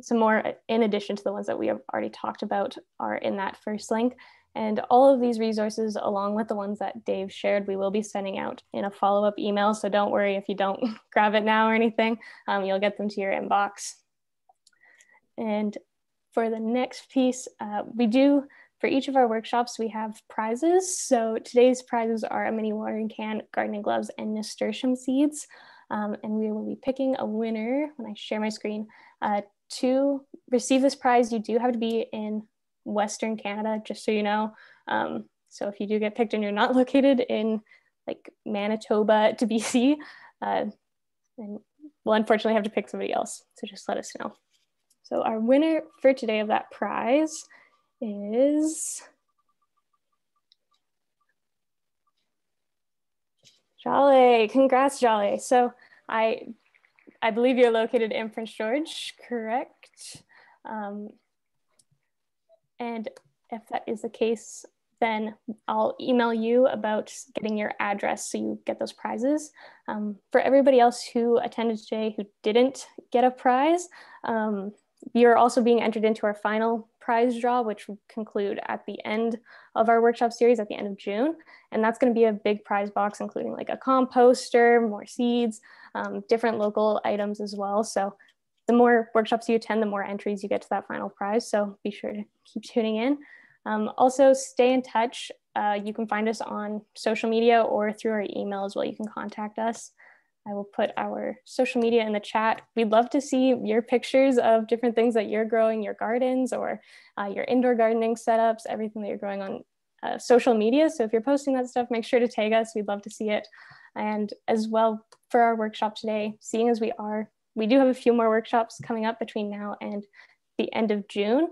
some more in addition to the ones that we have already talked about are in that first link. And all of these resources, along with the ones that Dave shared, we will be sending out in a follow-up email. So don't worry if you don't <laughs> grab it now or anything, um, you'll get them to your inbox. And for the next piece, uh, we do for each of our workshops, we have prizes. So today's prizes are a mini watering can, gardening gloves, and nasturtium seeds. Um, and we will be picking a winner when I share my screen. Uh, to receive this prize, you do have to be in Western Canada, just so you know. Um, so if you do get picked and you're not <laughs> located in like Manitoba <laughs> to BC, uh, then we'll unfortunately have to pick somebody else. So just let us know. So our winner for today of that prize is Jolly. Congrats, Jolly. So I I believe you're located in Prince George, correct? Um, and if that is the case, then I'll email you about getting your address so you get those prizes. Um, for everybody else who attended today who didn't get a prize, um, you're also being entered into our final prize draw, which will conclude at the end of our workshop series at the end of June. And that's going to be a big prize box, including like a composter, more seeds, um, different local items as well. So the more workshops you attend, the more entries you get to that final prize. So be sure to keep tuning in. Um, also, stay in touch. Uh, you can find us on social media or through our email as well. You can contact us. I will put our social media in the chat. We'd love to see your pictures of different things that you're growing, your gardens or uh, your indoor gardening setups, everything that you're growing on uh, social media. So if you're posting that stuff, make sure to tag us. We'd love to see it. And as well for our workshop today, seeing as we are, we do have a few more workshops coming up between now and the end of June.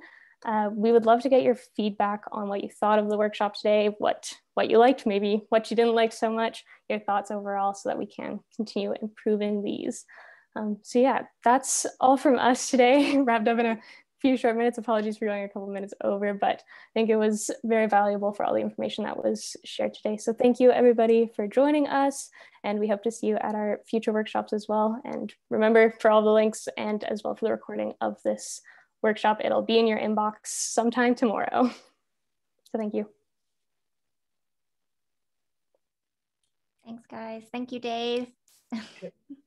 Uh, we would love to get your feedback on what you thought of the workshop today, what, what you liked, maybe what you didn't like so much, your thoughts overall, so that we can continue improving these. Um, so yeah, that's all from us today, <laughs> wrapped up in a few short minutes. Apologies for going a couple minutes over, but I think it was very valuable for all the information that was shared today. So thank you everybody for joining us, and we hope to see you at our future workshops as well. And remember for all the links and as well for the recording of this workshop. It'll be in your inbox sometime tomorrow. <laughs> So thank you. Thanks, guys. Thank you, Dave. <laughs>